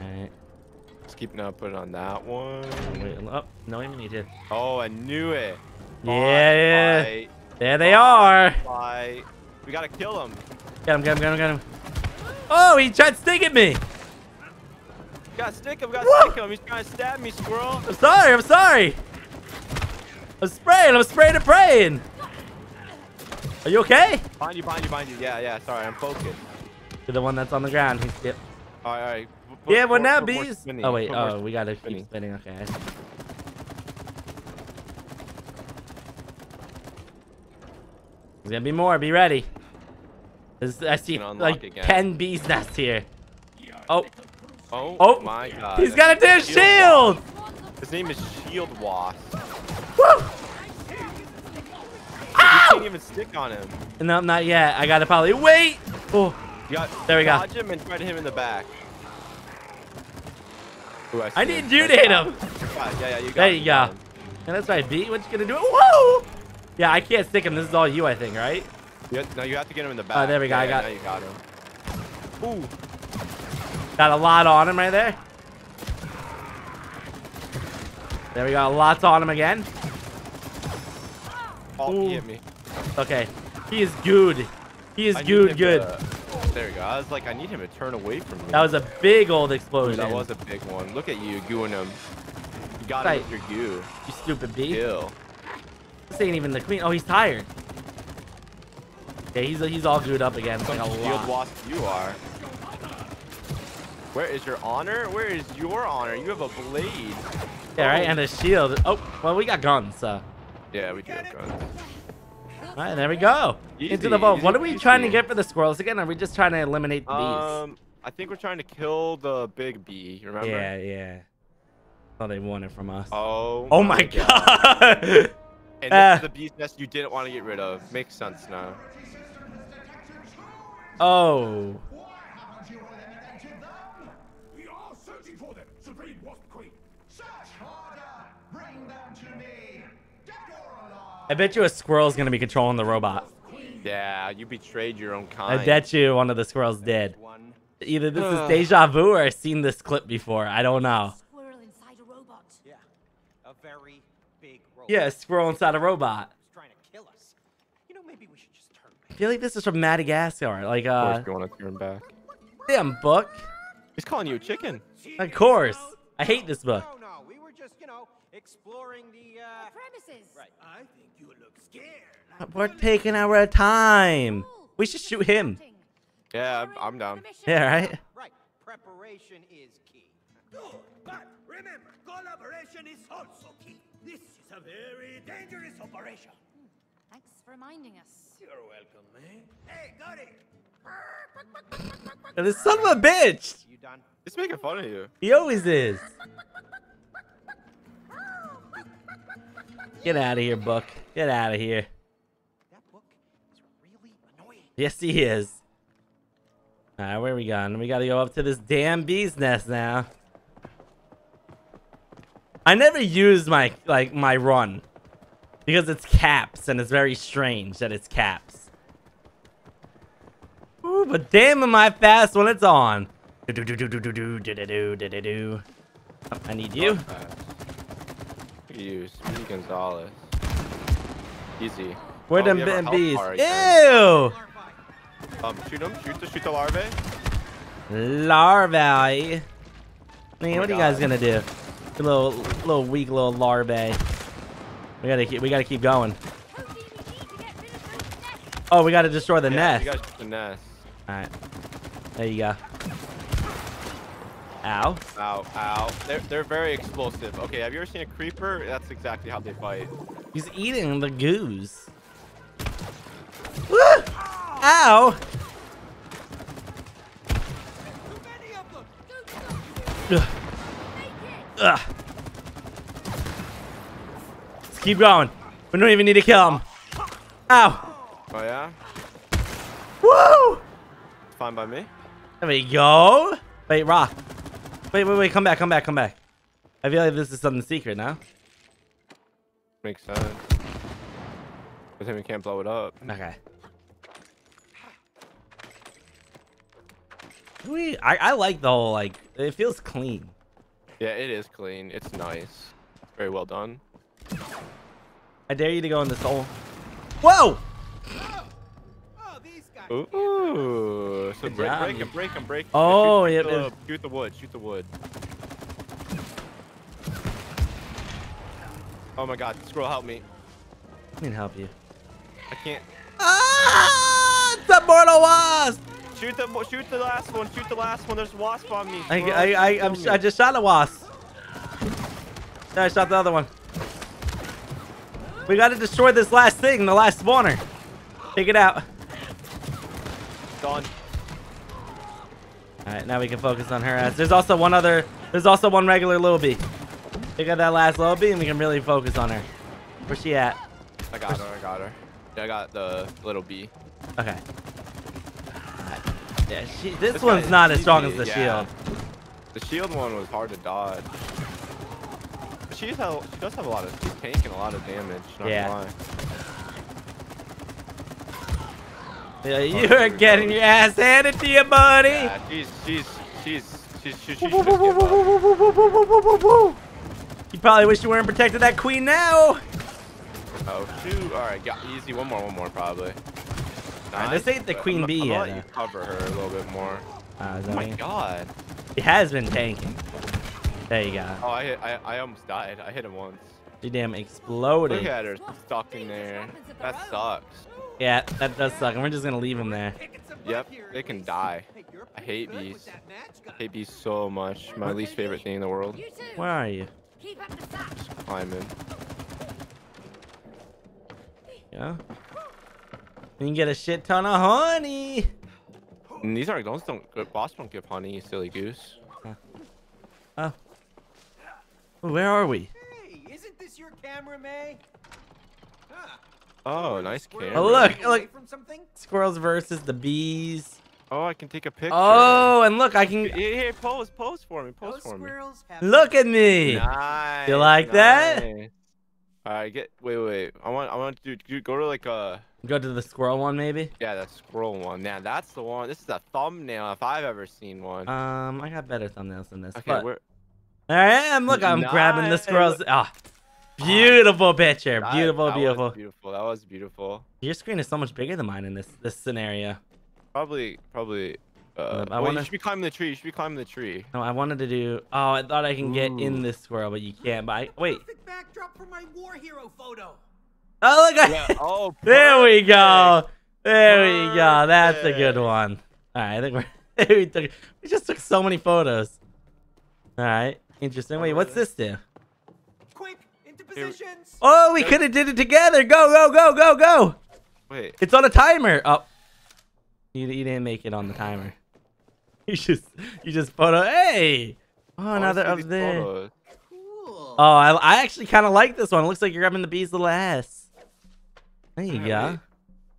Alright. Just keep now put it on that one. Wait, oh, no, even need to. Oh, I knew it. Yeah, yeah. Fight, There they are. fight. We gotta kill him. Get him, get him, get him, get him. Oh, he tried stinging me. Gotta stick him. Gotta Woo! stick him. He's trying to stab me, squirrel. I'm sorry, I'm sorry. I'm spraying, I'm spraying and praying. Are you okay? Behind you, behind you, behind you. Yeah, yeah. Sorry, I'm focused. You're the one that's on the ground. He's, yep. All right, all right. Put- Yeah, well now bees. Oh wait, oh we gotta spinning. keep spinning. Okay. There's gonna be more. Be ready. There's, I see like again. ten bees nests here. Oh, Oh, Oh, my god. he's got a damn shield. His name is Shield Wasp. Woo! You can't even stick on him. No, not yet. I gotta probably wait. Oh, There we go. dodge him and try to hit him in the back. Ooh, I see need him. you to hit him. Yeah, yeah, you got There you got go. him. And that's right, B. What you gonna do? Whoa! Yeah, I can't stick him. This is all you, I think, right? You have, no, you have to get him in the back. Oh, there we go, Yeah, I got- Now you got him. Ooh. Got a lot on him right there. There we go. Lots on him again. Oh, he hit me. Okay. He is good. He is good, good. to- there we go. I was like, I need him to turn away from me. That was a big old explosion. that was a big one. Look at you gooing him. You got Right. him with your goo. You stupid bee. Kill. This ain't even the queen. Oh, he's tired. Okay, he's he's all gooed up again. Like a Shield lot. wasp you are. Where is your honor? Where is your honor? You have a blade. Yeah, right. And a shield. Oh, well, we got guns, so. Yeah, we do have guns. All right, there we go. Into the vault. easy What are we peasy. trying to get for the squirrels again? Are we just trying to eliminate the bees? Um, I think we're trying to kill the big bee. Remember? yeah, yeah. Oh, they want it from us. Oh. Oh my god! And this Uh. is the bee's nest you didn't want to get rid of. Makes sense now. oh. I bet you a squirrel's gonna be controlling the robot. Yeah, you betrayed your own kind. I bet you one of the squirrels did. Either this is deja vu or I've seen this clip before. I don't know. Squirrel inside a robot. Yeah. A very big robot. Yeah, a squirrel inside a robot. It's trying to kill us. You know, maybe we should just turn I feel like this is from Madagascar. Like, uh. Of uh, course, you want to turn back. damn book. He's calling you a chicken. Of course. I hate this book. No, no, we were just, you know, exploring the, uh... Premises. Right. I think you look scared. We're taking our time. We should shoot him. Yeah, I'm, I'm down. Yeah, right? Right. Preparation is key. Good, but remember, collaboration is also key. This is a very dangerous operation. Thanks for reminding us. You're welcome, man. Hey, got it. This son of a bitch. You done? He's making fun of you. He always is. Get out of here, Book. Get out of here. That book is really annoying. Yes, he is. Alright, where are we going? We gotta go up to this damn bee's nest now. I never use my, like, my run. Because it's caps, and it's very strange that it's caps. Ooh, but damn am I fast when it's on. Do-do-do-do-do-do-do-do-do-do-do. Oh, I need you. Look at you, Speedy Gonzales. Easy. Where Oh, them we have our been health bees? Ew! Um, shoot him. Shoot the shoot the larvae. Larvae. Man, my what are you guys gonna do? You little, little weak little larvae. We gotta keep, we gotta keep going. Cody, we need to get rid of those nests. Oh, we gotta destroy the yeah, nest. You guys the nest. All right, there you go. Ow. Ow, ow. They're they're very explosive. Okay, have you ever seen a creeper? That's exactly how they fight. He's eating the goose. Woo! Ow! Ugh. Ugh. Let's keep going. We don't even need to kill him. Ow! Oh yeah, Woo! fine by me. There we go. Wait, Rock. Wait, wait, wait. Come back, come back, come back. I feel like this is something secret now. Makes sense. But then we can't blow it up. Okay. We, I, I like the whole like. It feels clean. Yeah, it is clean. It's nice. Very well done. I dare you to go in this hole. Whoa! Oh. Ooh. So Good break, job, break him, break him, break. Oh, shoot, yep, the, yep. Shoot the wood. Shoot the wood. Oh my God, Squirrel, help me. I can help you. I can't. Ah! A mortal wasp! Shoot the shoot the last one. Shoot the last one. There's a wasp on me. I, I, I, I'm. I just shot a wasp. Then I shot the other one. We gotta destroy this last thing, the last spawner. Take it out. Done. Alright, now we can focus on her ass. There's also one other, there's also one regular little bee. Take out that last little bee and we can really focus on her. Where's she at? I got her. I got her. Yeah, I got the little bee. Okay. Alright. Yeah, she, this, This one's not as strong as the yeah. shield. The shield one was hard to dodge. But she's have, she does have a lot of she's tanking a lot of damage. Not Yeah. Gonna lie. Yeah, you're getting your ass handed to you, buddy. Yeah, she's she's she's she's she's, she's just give up. You probably wish you weren't protected that queen now. Oh shoot! All right, got easy. One more, one more probably. Alright, this ain't the but queen I'm, bee I'm yet, gonna let you cover her a little bit more. Uh, is Oh that my me? god! He has been tanking. There you go. Oh, I hit, I I almost died. I hit him once. You damn Look exploded. at her stuck in there. That sucks. Yeah, that does suck. And we're just gonna leave him there. Yep, they can die. I hate bees. I hate bees so much. My least favorite thing in the world. Where are you? Keep up. Climbing. Yeah. You can get a shit ton of honey. And these aren't those don't uh, boss don't give honey, you silly goose. Oh. Where are we? Hey, isn't this your camera, May? Huh. Oh, nice camera. Oh, look, look. From something? Squirrels versus the bees. Oh, I can take a picture. Oh, and look, I can Here, here, pose, pose for me, pose Those for me. have look at me. Nice. You like that? nice. All right, get wait, wait. I want, I want to do, go to like a Go to the squirrel one, maybe. yeah, the squirrel one. Yeah, that's the one. This is a thumbnail if I've ever seen one. Um, I got better thumbnails than this. okay, but where? there I am. Look, I'm grabbing the squirrels. Ah, Beautiful picture. That- Beautiful, that was beautiful. beautiful. That was beautiful. Your screen is so much bigger than mine in this this scenario. Probably, probably. Uh, Uh, I wait, wanna- you should be climbing the tree. You should be climbing the tree. No, I wanted to do. Oh, I thought I can get in this squirrel, but you can't. But I, wait. Perfect backdrop for my war hero photo. Oh, look! I, Yeah. Oh, there we go. perfect. There we go. That's a good one. All right, I think we're. we, took, we just took so many photos. All right, interesting. Wait, what's this do? Quick, into Here- positions. Oh, we could have did it together. Go, go, go, go, go. Wait. It's on a timer. Oh, you, you didn't make it on the timer. You just you just photo. Hey. Oh, another see up these there. photos. Cool. Oh, I, I actually kind of like this one. It looks like you're grabbing the bee's little ass. There you Alright, go. wait.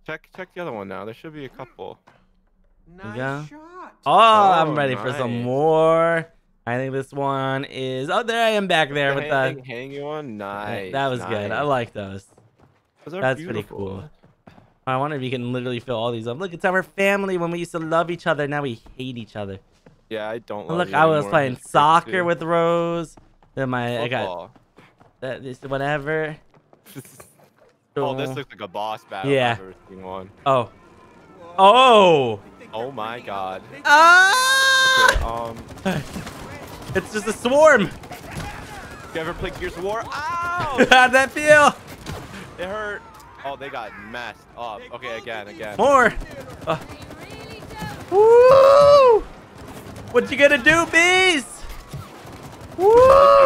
Check check the other one now. There should be a couple. nice go. shot. Oh, I'm Oh, ready for some more. I think this one is. Oh, there I am back there The with hang, the. hanging one. Nice. that was good. I like those. Those That's pretty cool. I wonder if you can literally fill all these up. Look, it's our family when we used to love each other. Now we hate each other. Yeah, I don't. Look, you I was playing soccer too. with Rose. Then my I got Football. that this whatever. oh, this looks like a boss battle. Yeah. I've ever seen one. Oh. Oh. Oh my god. Ah! Okay, um, It's just a swarm. you ever play Gears of War? Ow! How'd that feel? it hurt. Oh, they got messed up. Okay, again, again. More. Uh, They really don't. woo! What you gonna do, bees? Woo!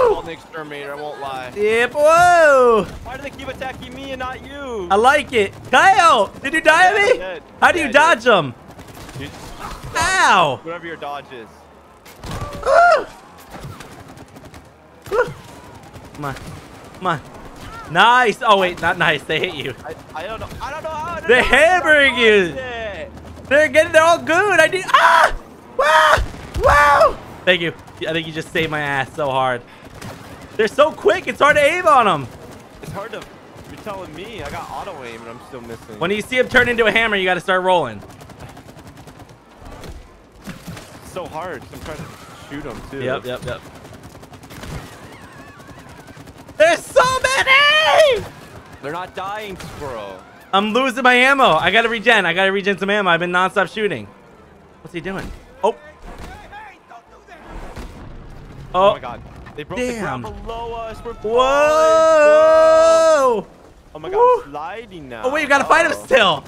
Called an exterminator. I won't lie. Yep. Whoa! Why do they keep attacking me and not you? I like it. Kyle, did you die Yeah, at me? did. How do Yeah, you dodge them? Ow! Whatever your dodge is. Ah! Woo. Come on. Come on. Nice. Oh, wait, not nice. They hit you. I, I don't know. I don't know how to They're hammering you. it. They're getting, they're all good. I need, ah! Wow! Wow! Thank you. I think you just saved my ass so hard. They're so quick, it's hard to aim on them. It's hard to. You're telling me I got auto aim and I'm still missing. When you see him turn into a hammer, you gotta start rolling. It's so hard. I'm trying to shoot him too. Yep, yep, yep. There's so many! They're not dying, squirrel. I'm losing my ammo. I gotta regen. I gotta regen some ammo. I've been nonstop shooting. What's he doing? Oh, Hey, don't do that. Oh, oh. my oh. god. They broke the ground below us. We're Whoa! bro. Oh my god, Woo. I'm sliding now. Oh wait, you gotta fight him still.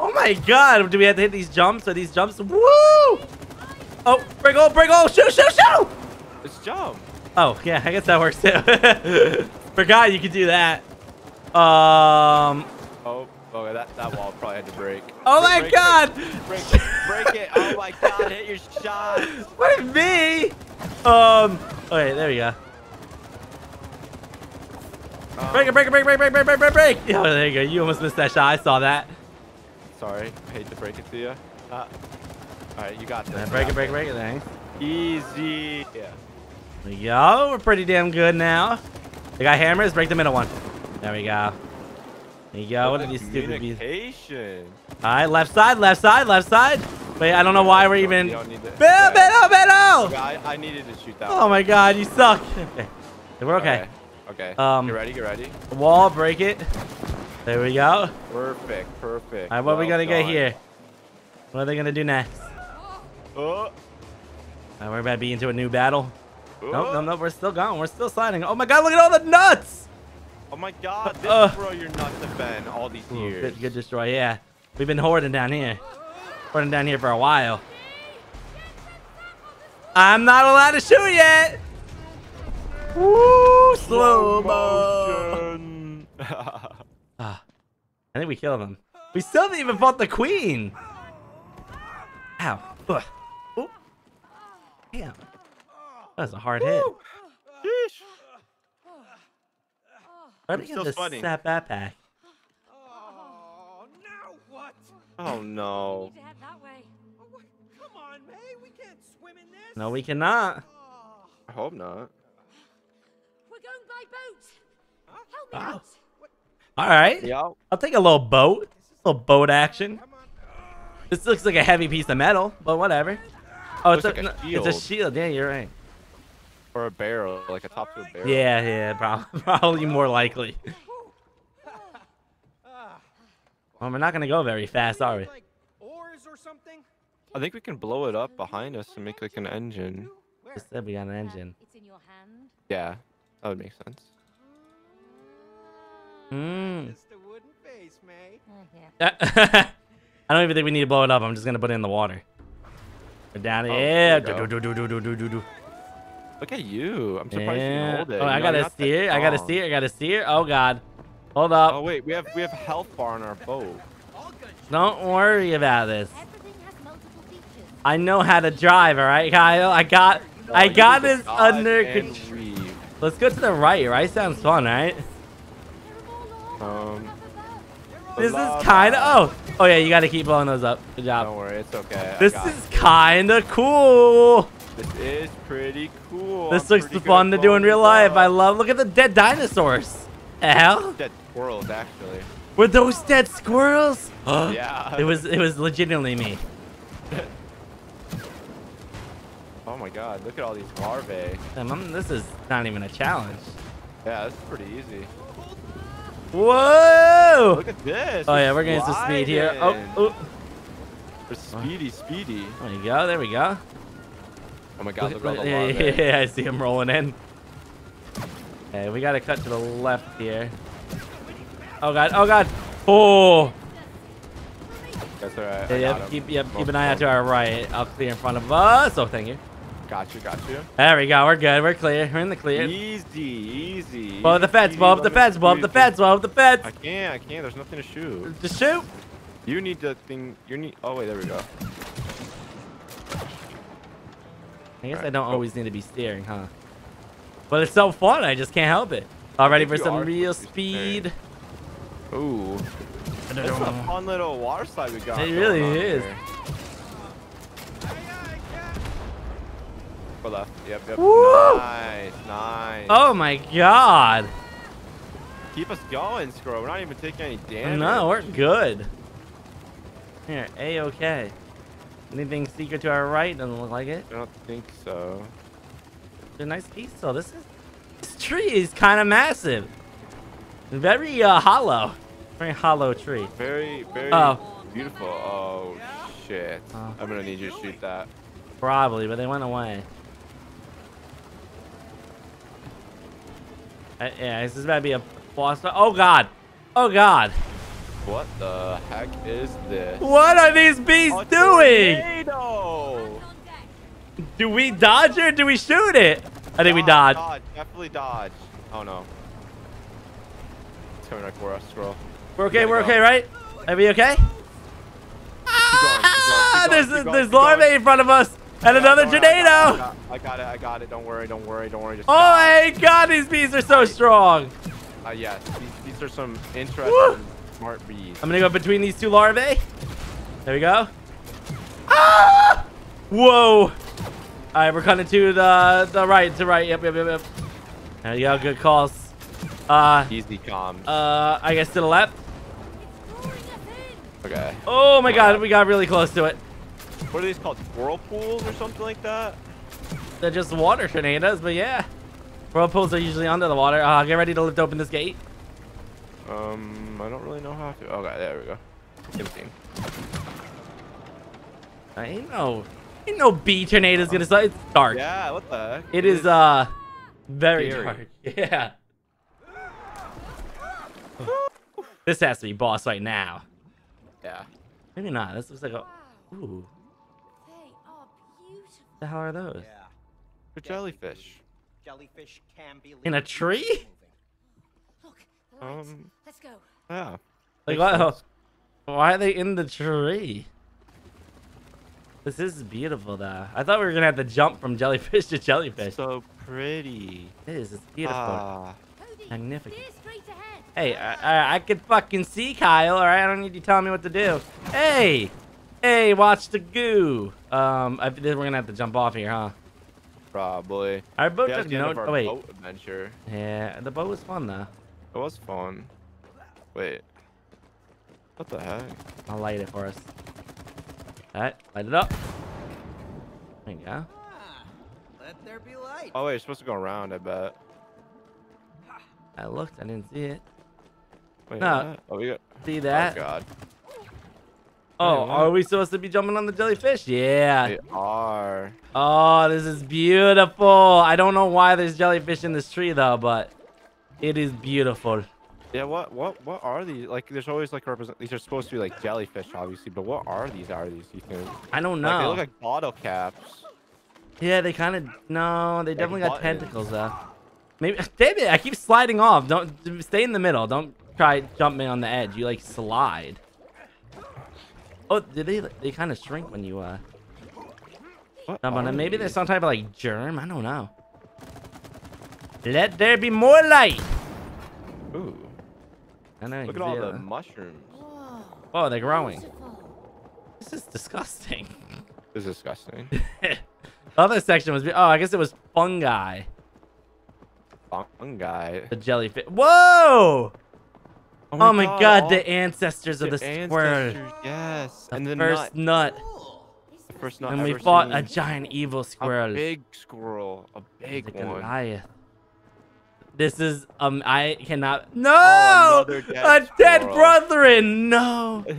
Oh my god, do we have to hit these jumps? Are these jumps? Woo! Oh, break oh, break oh, shoot, shoot, shoot! It's jump. Oh, yeah, I guess that works too. Forgot you could do that. Um, Oh, okay, that, that wall probably had to break. oh my Break god! Break it. Break it. Oh my god, hit your shot. What is me? Um, okay, there we go. Um, Break it, break it, break, it, break, break, break, break, break, break. Oh, there you go. You almost missed that shot. I saw that. Sorry, I hate to break it to you. Uh, Alright, you got this. Break it, break it, break it. Thanks. Easy. Yeah. Go. We're pretty damn good now. They got hammers. Break the middle one. There we go. There you go. What are these stupid bees? All right, left side, left side, left side. Wait, I don't know why we're even. You Middle, don't need to- middle, yeah. middle. Yeah, I, needed to shoot that Oh one. my god, you suck. Okay, we're okay. Okay. okay. Um, get ready, get ready. Wall, break it. There we go. Perfect, perfect. All right, what are we gonna get here? What are they gonna do next? Oh, All right, we're about to be into a new battle. Oh. Nope, nope, nope. We're still going. We're still sliding. Oh my god, look at all the nuts. Oh my god, this Uh, is where your nuts have been all these Ooh, years. good, good destroy. Yeah, we've been hoarding down here. Hoarding down here for a while. I'm not allowed to shoot yet. Woo, slow mo. motion. Ah, I think we killed him. We still haven't even fought the queen. Ow. Ugh. Ooh. Damn. That was a hard hit. Sheesh. Why do I'm you this sweating. sap backpack? Oh, now what? Oh no. Need to head that way. Oh, Come on, May. We can't swim in this. No, we cannot. I hope not. We're going by boat. Help me Wow. out. All right. Yeah. I'll take a little boat. A little boat action. This looks like a heavy piece of metal, but whatever. Oh, it's a, like a no, it's a shield. shield. Yeah, you're right. Or a barrel, like a top to a barrel. Yeah, yeah, probably, probably more likely. Well, we're not gonna go very fast, are we? Oars or something? I think we can blow it up behind us and make like an engine. Where? Just said we got an engine. It's in your hand. Yeah, that would make sense. Hmm. Just a wooden face, May. I don't even think we need to blow it up. I'm just gonna put it in the water. We're down Oh, here. there Do, do, do, do, do, do, do. Look at you. I'm surprised you Yeah. can hold it. Oh, I gotta you're not that steer. I gotta strong. steer. I gotta steer. Oh god. Hold up. Oh wait, we have we have a health bar on our boat. All good. Don't worry about this. Everything has multiple features. I know how to drive. All right, Kyle. I got. I got this under control. Let's go to the right. Right sounds fun, right? Um, This is kind of. Oh. Oh yeah. You gotta keep blowing those up. Good job. Don't worry, it's okay. This is it. kind of cool. This is pretty cool. This I'm looks fun to do in real life. I love. Look at the dead dinosaurs. The hell? Dead squirrels, actually. Were those dead squirrels? yeah. It was. It was legitimately me. Oh my god, look at all these larvae. Damn, I'm- this is not even a challenge. Yeah, this is pretty easy. Whoa! Look at this. Oh yeah, we're getting some speed here. Oh, oh, We're speedy, speedy. there we go. There we go. Oh my god, look at all the yeah, yeah, I see him rolling in. Okay, we gotta cut to the left here. Oh god, oh god. Oh, That's alright. yeah, yep, keep, yep, keep an eye out to our right. I'll clear in front of us. Oh, thank you. Got you, got you. There we go. We're good. We're clear. We're in the clear. Easy, easy. Blow the feds, Blow the feds. Blow the feds. Blow the feds. I can't, I can't. There's nothing to shoot. Just shoot. You need the thing. You need. Oh wait, there we go. I guess I don't always need to be steering, huh? But it's so fun. I just can't help it. All ready for some real supposed to be steering. speed. Ooh. This is a fun little water slide we got. It really is. here. For left. Yep, yep. Woo! Nice, nice. Oh my god. Keep us going, Scro. We're not even taking any damage. No, we're good. Here, a-okay. Anything secret to our right? Doesn't look like it. I don't think so. It's a nice piece though. This is this tree is kind of massive. Very uh, hollow. Very hollow tree. Very, very Oh. beautiful. Oh, shit. Oh. I'm gonna need you to shoot that. Probably, but they went away. Uh, yeah, this is about to be a boss. Oh god. Oh god. What the heck is this? What are these beasts A doing? tornado! Do we dodge or do we shoot it? I think we Dodge, dodge. Dodge, definitely dodge. Oh no. It's coming right for us, Scroll. We're okay. gotta We're go. okay, right? Are we okay? Keep Ah, there's going, there's larvae in front of us and Yeah, another don't worry, I got it, tornado. I got it, I got it. Don't worry, don't worry, don't worry. Just Oh dodge. my god, these bees are so strong. Uh, yes, these, these are some Woo! Interesting smart bees. I'm gonna go between these two larvae. There we go. Ah! Whoa. All right, we're cutting to the the right, to right. Yep, yep, yep, yep. There you go. Good calls. Uh, Easy comms. uh, I guess to the left. okay. Oh my my god, God. we got really close to it. What are these called? Whirlpools or something like that? They're just water tornadoes, but yeah. Whirlpools are usually under the water. Uh, get ready to lift open this gate. Um, I don't really know how to. Okay, there we go. Insane. I ain't no, ain't no bee tornadoes gonna start. It's dark. Yeah, what the heck? It is uh, very Scary. dark. Yeah. this has to be boss right now. Yeah. Maybe not. This looks like a. Ooh, They are beautiful. what the hell are those? Yeah. For jellyfish. Jellyfish can be In a tree? Moving. Look, the lights. Um, Let's go. yeah. Like what? sense. Why are they in the tree? This is beautiful, though. I thought we were gonna have to jump from jellyfish to jellyfish. So pretty. It is. It's beautiful. Ah. Magnificent. steer straight ahead. Hey, I, I, I can fucking see Kyle. All right, I don't need you telling me what to do. Hey, hey, watch the goo. Um, I, we're gonna have to jump off here, huh? Probably. Our boat Yeah, took it's the no. Oh wait, boat adventure. yeah, the boat was fun though. It was fun. Wait. What the heck? I'll light it for us. All right, light it up. There you go. Ah, let there be light. Oh wait, you're supposed to go around. I bet. I looked, I didn't see it. Wait, No. what? Oh, we got. See that? Oh that? god. Oh, Wait, are we supposed to be jumping on the jellyfish? Yeah. They are. Oh, this is beautiful. I don't know why there's jellyfish in this tree though, but it is beautiful. Yeah. What? What? What are these? Like, there's always like represent. These are supposed to be like jellyfish, obviously. But what are these? Are these? You think? I don't Like, they look like bottle caps. yeah, they kind of no, they definitely got tentacles though. Maybe damn it, I keep sliding off. Don't stay in the middle. Don't try jumping on the edge. You like slide. Oh, did they they kind of shrink when you uh What jump on them? Maybe there's some type of like germ. I don't know. Let there be more light. Ooh. I Look at all the mushrooms. Whoa. Oh, they're growing. Beautiful. This is disgusting. This is disgusting. the other section was. Oh, I guess it was fungi. Fungi. The jellyfish. Whoa! Oh my oh god, all the ancestors of the, squirrel. Yes. The and the first nut. nut. The first nut And we ever fought a giant evil squirrel. A squirrel. big squirrel. A big one. Goliath. This is um I cannot No Oh, dead a dead squirrel. brethren! No.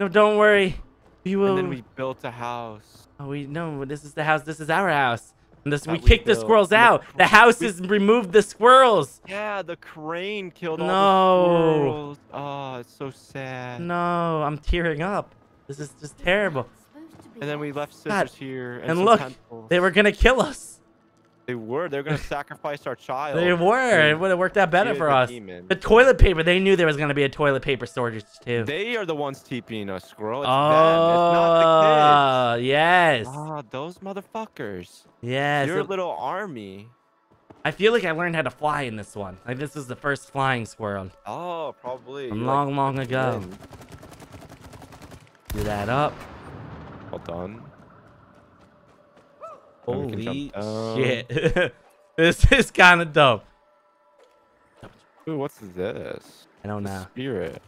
No, don't worry. We will and then we built a house. Oh, we no, this is the house. This is our house. And this, we That we kicked the squirrels And the out. The house we- has removed the squirrels. Yeah, the crane killed all No. the squirrels. Oh, it's so sad. No, I'm tearing up. This is just terrible. Supposed to be And then we us. left God, scissors here. And, And look, pencils. they were gonna kill us. They were. They were gonna sacrifice our child. They were. It would have worked out better for us. demon. The toilet paper. They knew there was gonna be a toilet paper shortage too. They are the ones TPing us, squirrel. It's oh, them. It's not the kids. yes, Ah, those motherfuckers. yes. Your it- little army. I feel like I learned how to fly in this one. Like this is the first flying squirrel Oh, probably. long, like, long ago. Do that up. Well done. Then we can Holy shit. this is kind of dumb. Ooh, what's this? I don't The know. Spirit.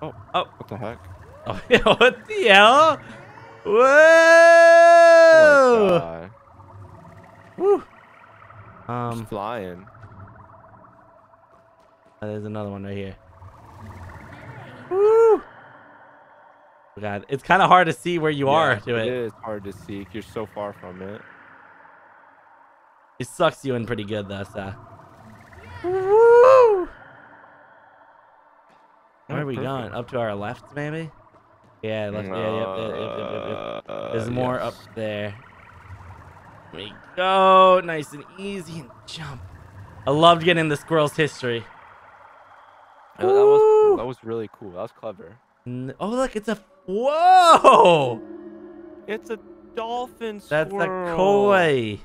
Oh, Oh. what the heck? Oh, what the hell? Whoa! Oh my god. Woo. Um, Um, flying. oh, there's another one right here. Woo! God, it's kind of hard to see where you are to it. It is hard to see. 'cause You're so far from it. It sucks you in pretty good though, so. Woo! Where are we going? Up to our left, maybe? Yeah, left. Yeah, yep, yep, yep, yep, yep, yep. Uh, There's more yes. up there. Here we go. Nice and easy and jump. I loved getting the squirrel's history. That, that was that was really cool. That was clever. N- Oh, look, it's a. Whoa! It's a dolphin That's squirrel. a koi.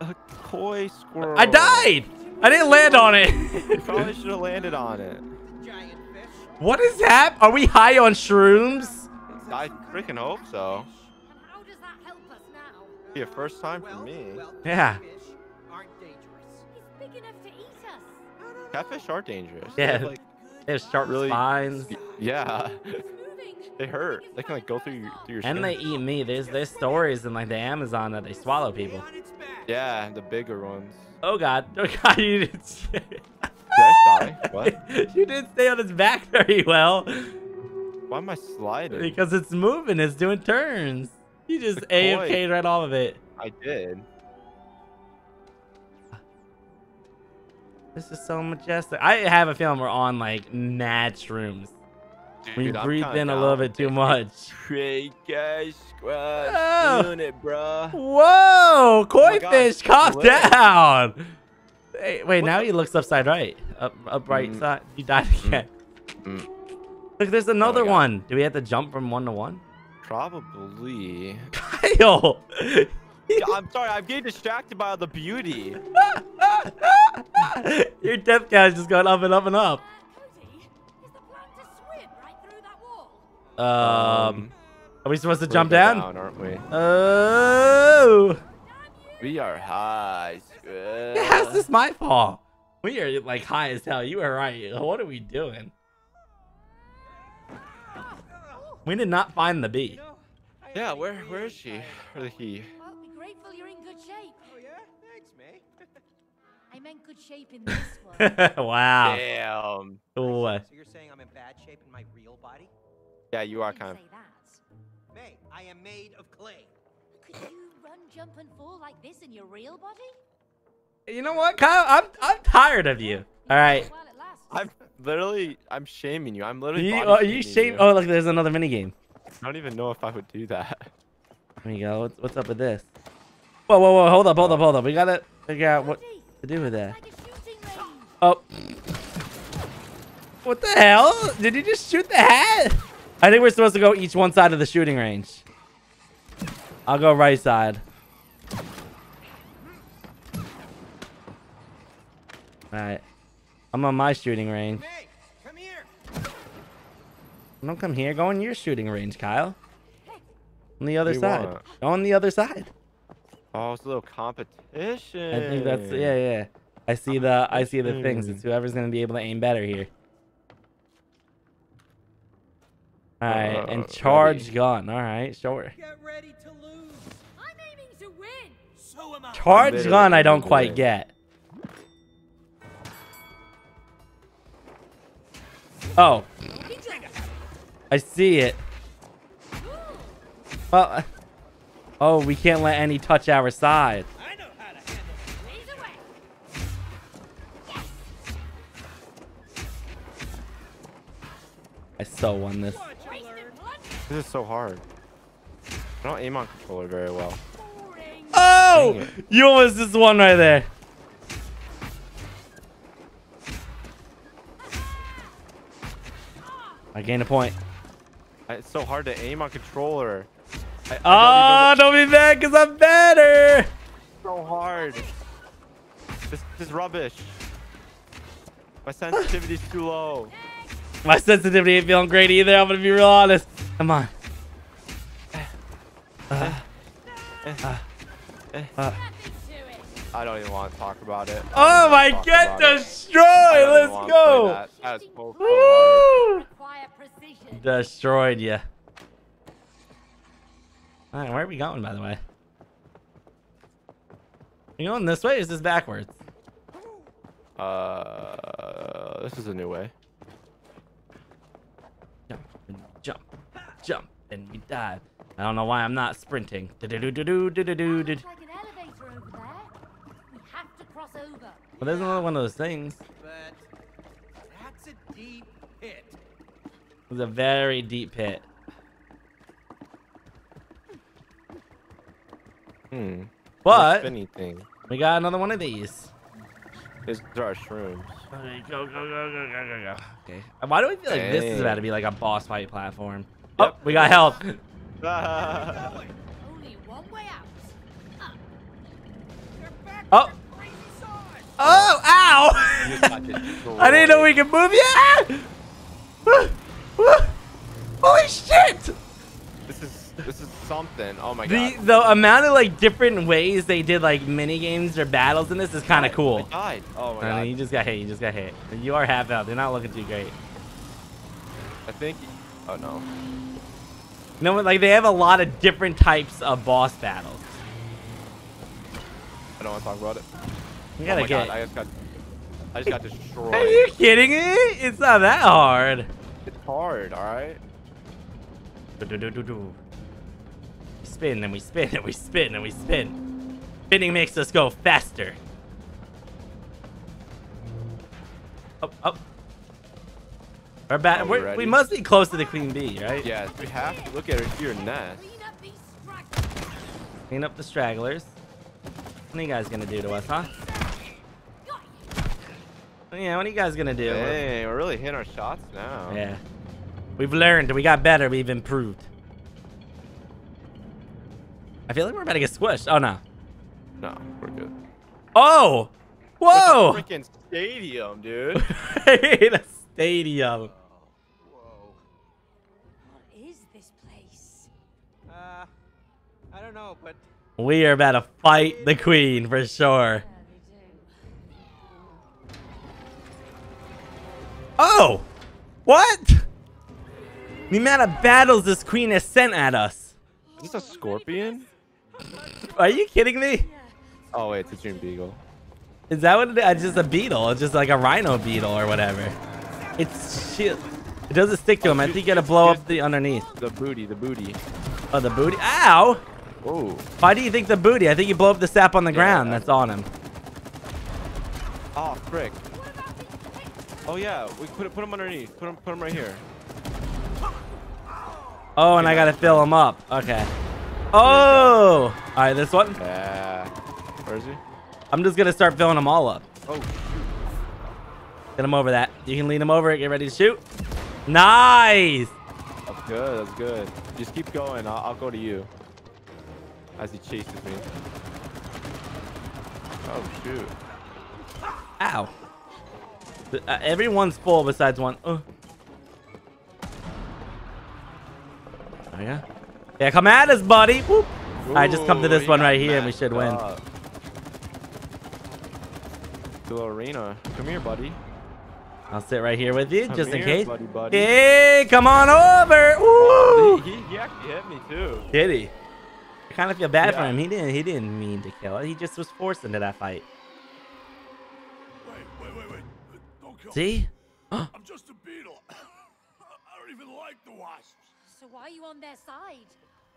A koi squirrel. I died! I didn't land on it. You probably should have landed on it. Giant fish. what is that? Are we high on shrooms? I freaking hope so. And how does that help us now? Be a first time for me. well, Yeah. fish aren't dangerous. He's big enough to eat us. No, no, no. Catfish are dangerous. They Yeah. have, like, They have sharp Really- spines. yeah. He's moving. they hurt. They can like go through your through your skin. And they eat meat. There's there's stories in like the Amazon that they swallow people. On its back. Yeah, the bigger ones. Oh god. Oh god, you didn't Did I die? What? you didn't stay on its back very well. Why am I sliding? Because it's moving, it's doing turns. You just The koi. AFK'd right off of it. I did. This is so majestic. I have a feeling we're on like mad shrooms. We Dude, I'm breathed in a little bit too much. Guys, squash, Oh. doing it, bruh. Whoa! Koi my God, fish, calm down! Hey, wait, What now he looks upside right. Up, up right Mm. side. You died again. Mm. Look, there's another God. one. Do we have to jump from one to one? Probably. Kyle! I'm sorry, I'm getting distracted by all the beauty. Your death count just going up and up and up. That wall? Um, are we supposed to jump gonna down? aren't we? Oh! We are high. Yeah, how's this my fault? We are like high as hell. You were right. What are we doing? We did not find the bee. Yeah, where where is she? Or the he? Well, be grateful you're in good shape. Oh yeah, thanks, May. I meant good shape in this one. wow. Damn. Ooh, So you're saying I'm in bad shape in my real body? Yeah, you are kind of. say that. May, I am made of clay. Could you run, jump, and fall like this in your real body? You know what, Kyle? I'm I'm tired of you. All right. While it lasts. I'm literally, I'm shaming you. I'm literally. You, body oh, you shaming shame. Oh, look, there's another mini game. I don't even know if I would do that. There you go. What's, what's up with this? Whoa, whoa, whoa! Hold up, hold up, hold up. We gotta figure out what to do with that. Like a shooting range. Oh. What the hell? Did you just shoot the hat? I think we're supposed to go each one side of the shooting range. I'll go right side. Alright. I'm on my shooting range. May, come here. Don't come here. Go on your shooting range, Kyle. On the other do you side. want? Go on the other side. Oh, it's a little competition. I think that's yeah, yeah. I see the I see the things. It's hmm. whoever's gonna be able to aim better here. Alright, Uh, and charge ready. gun. Alright, sure. Get ready to lose. I'm aiming to win. So am I. Charge Literally gun I don't quite away. get. Oh. I see it. Well, oh, we can't let any touch our side. I know how to handle Blaze. I so won this. This is so hard. I don't aim on controller very well. Oh! You almost just won right there. I gained a point. It's so hard to aim on controller. I, Oh, I don't ah, don't be mad because I'm better. so hard. This, this is rubbish. My sensitivity's too low. My sensitivity ain't feeling great either. I'm going to be real honest. Come on. Uh, uh, uh. Nothing to it. I don't even want to talk about it. Oh my god, about it. destroyed! I don't even Let's go! That. That is so, so. Woo! Destroyed you. Alright, where are we going, by the way? You going this way or is this backwards? Uh, this is a new way. Jump jump, jump, and we dive. I don't know why I'm not sprinting. Do-do-do-do-do-do-do-do. That looks like an elevator over there. We have to cross over. Well, there's another one of those things. But that's a deep pit. It's a very deep pit. Hmm. But anything. we got another one of these. These are shrooms. Okay, go, go, go, go, go, go, go. Okay. Why do we feel like this is about to be like a boss fight platform? Oh, we got help. Only one way out. Oh. Oh, ow! I didn't know we could move yet. Holy shit! This is this is something. Oh my The god. the amount of like different ways they did like mini games or battles in this is kind of I cool. died. Oh my Uh, god. you just got hit. You just got hit. You are half out. They're not looking too great. I think. Oh no. What? Like they have a lot of different types of boss battles. I don't want to talk about it. You oh gotta my get. god. I just got. I just got destroyed. Are you kidding me? It's not that hard. It's hard. All right. Do-do-do-do-do. We spin and we spin and we spin and we spin. Spinning makes us go faster. Up, up. We're back. We we're, we must be close to the queen bee, right? Yeah, We have to look at nest. Clean up. Clean up the stragglers. What are you guys gonna do to us, huh? Yeah, what are you guys gonna do? Dang, we're really hitting our shots now. Yeah. We've learned. We got better. We've improved. I feel like we're about to get squished. Oh, no. No, we're good. Oh! Whoa! Freaking stadium, dude. in a stadium. Whoa. What is this place? Uh, I don't know, but We are about to fight the queen for sure. Yeah, they do. Oh! What? The amount of battles this queen has sent at us. Is this a scorpion? Are you kidding me? Oh wait, it's a June beetle. Is that what it is? It's just a beetle. It's just like a rhino beetle or whatever. It's shit. It doesn't stick to him. I think you gotta blow up the underneath. The booty, the booty. Oh, the booty. Ow! Whoa. Why do you think the booty? I think you blow up the sap on the ground that's on him. Oh frick. Oh yeah, we put put him underneath. Put him put him right here. Oh, and I gotta fill him up. Okay. Oh! Alright, this one. Yeah. Where is he? I'm just gonna start filling them all up. Oh Get him over that. You can lean him over it. Get ready to shoot. Nice! That's good. That's good. Just keep going. I'll, I'll go to you. As he chases me. Oh shoot. Ow. Uh, everyone's full besides one. Oh. There you. Yeah, come at us, buddy. Whoop. All right, just come to this one right here and we should win. up. To arena. Come here, buddy. I'll sit right here with you Come just in here, case. buddy, buddy. Hey, come on over. Woo! He, he actually hit me too. Did he? I kind of feel bad for him. He didn't. He didn't mean to kill. He just was forced into that fight. Wait, wait, wait, wait. Don't kill me. See? I'm just a beetle. I don't even like the wasps. So why are you on their side?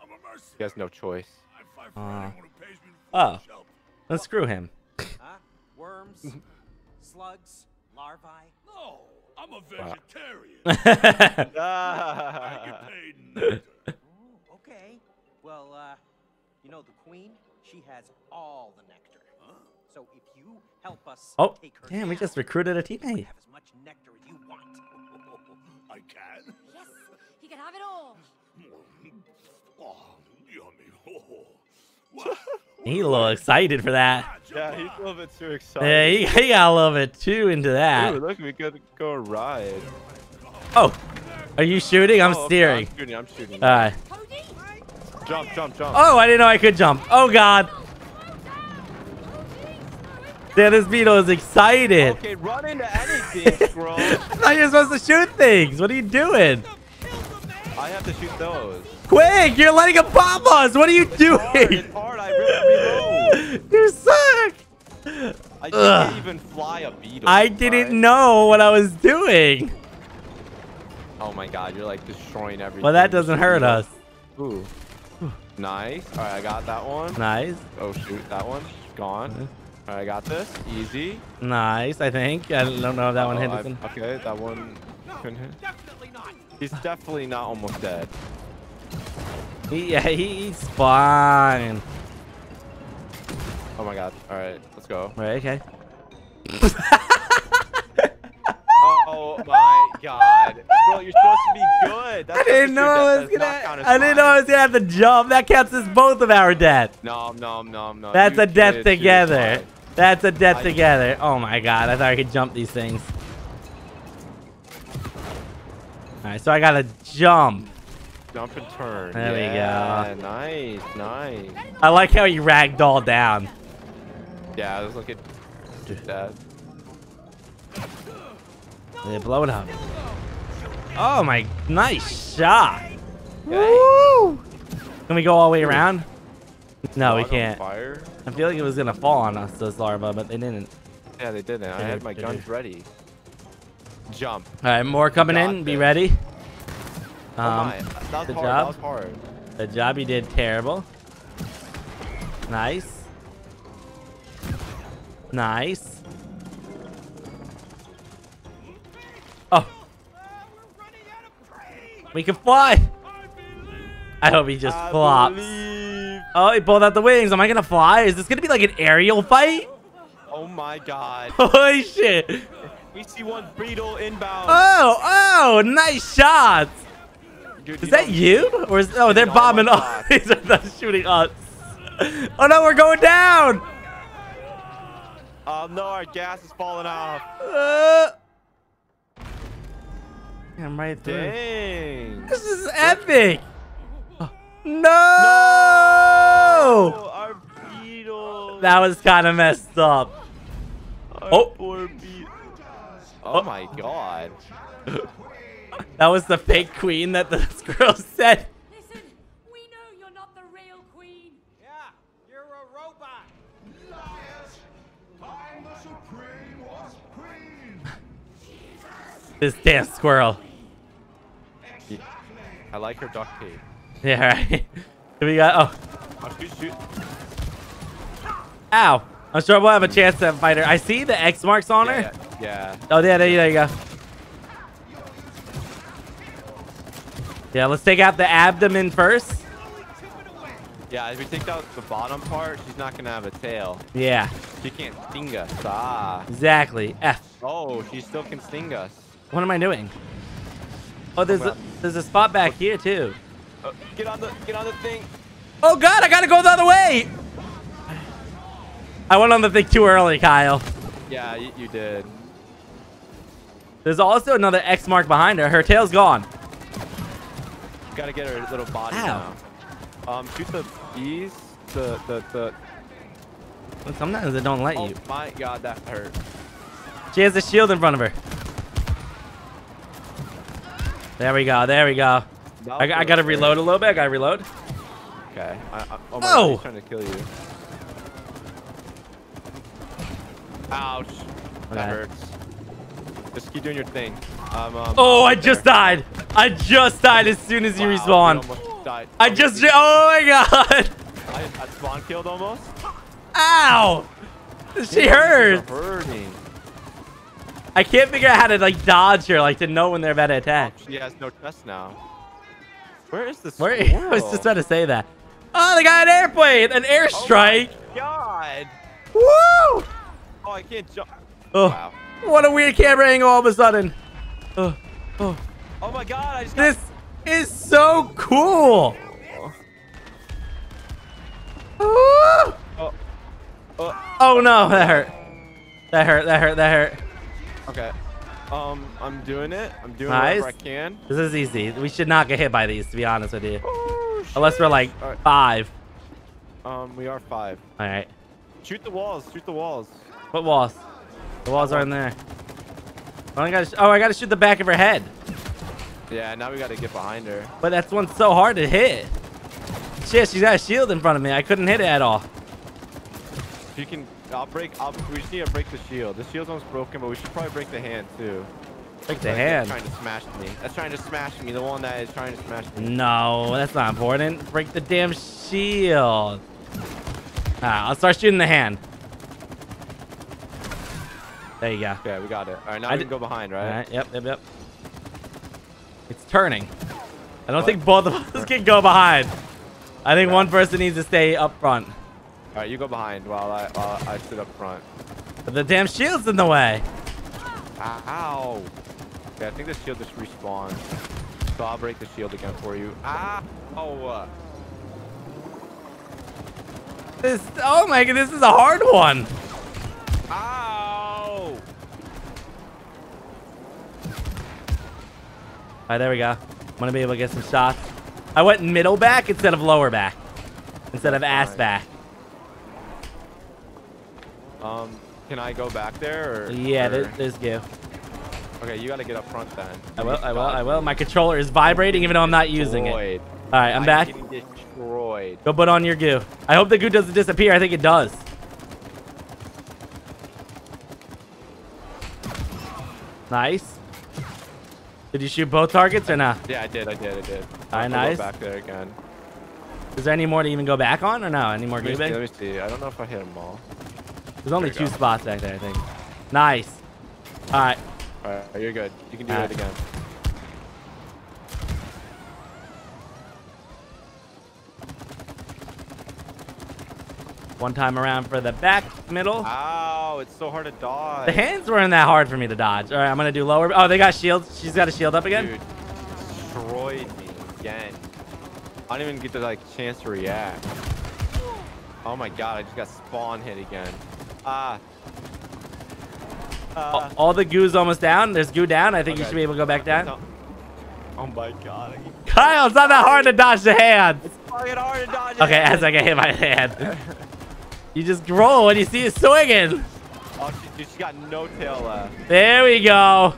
I'm a mercenary. He has no choice. I fight for Uh, anyone who pays me oh. for. Let's screw him. Huh? Worms, slugs, larvae. No, I'm a vegetarian. I Ah. get paid nectar. Oh, okay. Well, uh, you know the queen? She has all the nectar. So if you help us Oh, take her damn! We just recruited a teammate. have as much nectar as you want. I can. Yes, he can have it all. Oh, yummy. Oh. He's a little excited for that. yeah, he's a little bit too excited. Yeah, he, he got a little bit too into that. Ooh, look, we could go ride. Oh, are you shooting? I'm Oh, okay, steering. I'm shooting. I'm shooting. All right. Jump, jump, jump. Oh, I didn't know I could jump. Oh God. Yeah, this beetle is excited. Okay, run into anything, scroll. I thought you were supposed to shoot things. What are you doing? I have to shoot those. Quick, you're letting him pop us. What are you Hard, doing? it's hard. I really. You suck. I Ugh. can't even fly a beetle. I didn't alright? know what I was doing. Oh my god, you're like destroying everything. Well, that doesn't hurt us. Ooh. Nice. All right, I got that one. Nice. Oh shoot, that one gone. All right, I got this. Easy. Nice, I think. I don't know if that one Uh-oh, hit oh, us. Okay, that one couldn't hit. Definitely not. He's definitely not almost dead. He, yeah, he, he's fine. Oh my god. All right, let's go. Right, okay. Oh my god. Bro, you're supposed to be good. That's I didn't know I was gonna. I didn't know I was gonna have to jump. That counts as both of our deaths. No, no, no, no. That's you a death together. That's a death I- together. Oh my god, I thought I could jump these things. Alright, so I gotta jump. Jump and turn. There we go. Nice, nice. I like how he ragdolled down. Yeah, let's look at that. They blow it up. Oh my, nice shot. Woo! Can we go all the way around? No, we can't. Fire? I feel like it was gonna fall on us, this larva, but they didn't. Yeah, they didn't. I had my guns ready. Jump. All right, more coming Got in. Be ready. oh Um, hard. good That job. hard. the job you did terrible. Nice. Nice. Oh, we can fly. I hope he just I flops. believe- Oh, he pulled out the wings. Am I gonna fly? Is this gonna be like an aerial fight? Oh my god. Holy shit. we see one beetle inbound. Oh, oh, nice shots. Dude, Is that you? Or is oh they're bombing us. they're shooting us. Oh no, we're going down. Oh no, our gas is falling off. Uh, I'm right. Dang. This is epic. No! Oh, our beetle. That was kind of messed up. Our Oh. poor beetle. Oh my god. That was the fake queen that the girl said. This damn squirrel. I like her duct tape. Yeah, right. we got. Oh, shoot, shoot. ow. I'm sure we'll have a chance to fight her. I see the X marks on her. Yeah, yeah. Oh, yeah, there, you- there you go. Yeah, let's take out the abdomen first. Yeah, if we take out the bottom part, she's not gonna have a tail. Yeah, She can't sting us. Ah. exactly. F. Oh, she still can sting us. What am I doing? Oh, there's a, there's a spot back here too. Uh, get on the get on the thing. Oh God, I gotta go the other way. I went on the thing too early, Kyle. Yeah, you, you did. There's also another X mark behind her. Her tail's gone. Gotta get her little body Ow. now. Um, shoot the bees. The the the. Sometimes they don't let Oh you. my God, that hurt. She has a shield in front of her. There we go. There we go. I, I gotta reload a little bit. I gotta reload. Okay. I, I, oh my Oh! God, trying to kill you. Ouch. That Okay. hurts. Just keep doing your thing. Um, um, Oh, I there. just died. I just died as soon as you Wow, respawn. you almost died. I just. Oh my God. I, I spawn killed almost. Ow. She hurt. Hurting. I can't figure out how to like dodge here, like to know when they're about to attack. She has no chest now. Where is this? Where? I was just about to say that. Oh, they got an airplane, an airstrike. Oh God. Woo! Oh, I can't jump. Oh, Wow. what a weird camera angle all of a sudden. Oh, oh. Oh my God! I just got. This is so cool. Oh. Woo! Oh, oh, Oh no, that hurt. That hurt. That hurt. That hurt. Okay. Um, I'm doing it. I'm doing Nice. whatever I can. This is easy. We should not get hit by these, to be honest with you. Oh, Unless we're like right. five. Um, we are five. All right. Shoot the walls. Shoot the walls. What walls? The walls are in there. Oh, I gotta. Oh, I gotta shoot the back of her head. Yeah. Now we got to get behind her. But that's one so hard to hit. Shit, she's got a shield in front of me. I couldn't hit it at all. You can, I'll break. I'll, we just need to break the shield. The shield's almost broken, but we should probably break the hand too. Break the Like, hand. That's trying to smash me. That's trying to smash me. The one that is trying to smash me. No, that's not important. Break the damn shield. Ah, I'll start shooting the hand. There you go. Okay, we got it. All right, now I we can go behind, right? All right. Yep. Yep. Yep. It's turning. I don't What? think both of us can go behind. I think Okay. one person needs to stay up front. All right, you go behind while I while I sit up front. But the damn shield's in the way. Ow! Okay, I think the shield just respawned. So I'll break the shield again for you. Ah! Oh! This. Oh my god, this is a hard one. ow! All right, there we go. I'm gonna be able to get some shots. I went middle back instead of lower back. Instead of ass Fine. back. Um, can I go back there? Or, Yeah, or- there, there's you. Okay, you gotta get up front then. I will, I will, I will. My controller is vibrating even though I'm not using it. All right, I'm back. destroyed. Go put on your goo. I hope the goo doesn't disappear. I think it does. Nice. Did you shoot both targets or not? Yeah, I did, I did, I did. Alright, I'll go nice. back there again. Is there any more to even go back on or no? Any more Let goo see, let me see. I don't know if I hit them all. There's only There two go. spots back there, I think. Nice. All right. Alright, you're good. You can do Alright. it again. One time around for the back middle. Ow, it's so hard to dodge. The hands weren't that hard for me to dodge. All right, I'm gonna do lower. Oh, they got shields. She's got a shield up again. Dude, destroyed me again. I don't even get the like chance to react. Oh my god, I just got spawn hit again. Ah. All, Ah. all the goo's almost down. There's goo down. I think you should be able to go back down. Oh my god. Kyle, it's not that hard to dodge the hand. It's fucking hard to dodge. Okay, as I get hit by the hand. You just roll when you see it swinging. Oh, she, dude, she got no tail left. There we go.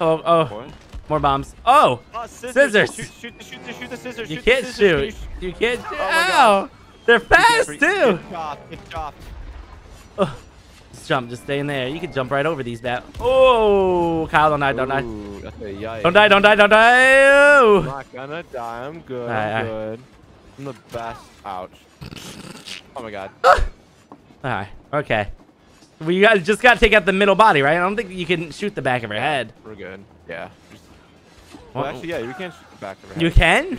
Oh, oh, What? more bombs. Oh, Oh, scissors. Scissors. Shoot, shoot, shoot, the- shoot the scissors. you shoot can't scissors. Shoot. You can't shoot. Oh my Ow. They're fast too. Good job. Good job. Ugh. Just jump. Just stay in there. You can jump right over these bat. Oh, Kyle, don't die. Don't die. Ooh, a yikes. Don't die. Don't die. Don't die. I'm Oh. not gonna die. I'm good. I'm good. I'm the best. Ouch. Oh my god. All right. Okay. We got, just got to take out the middle body, right? I don't think you can shoot the back of her head. We're good. Yeah. Well, Well, actually, yeah, you can shoot the back of her head. You can?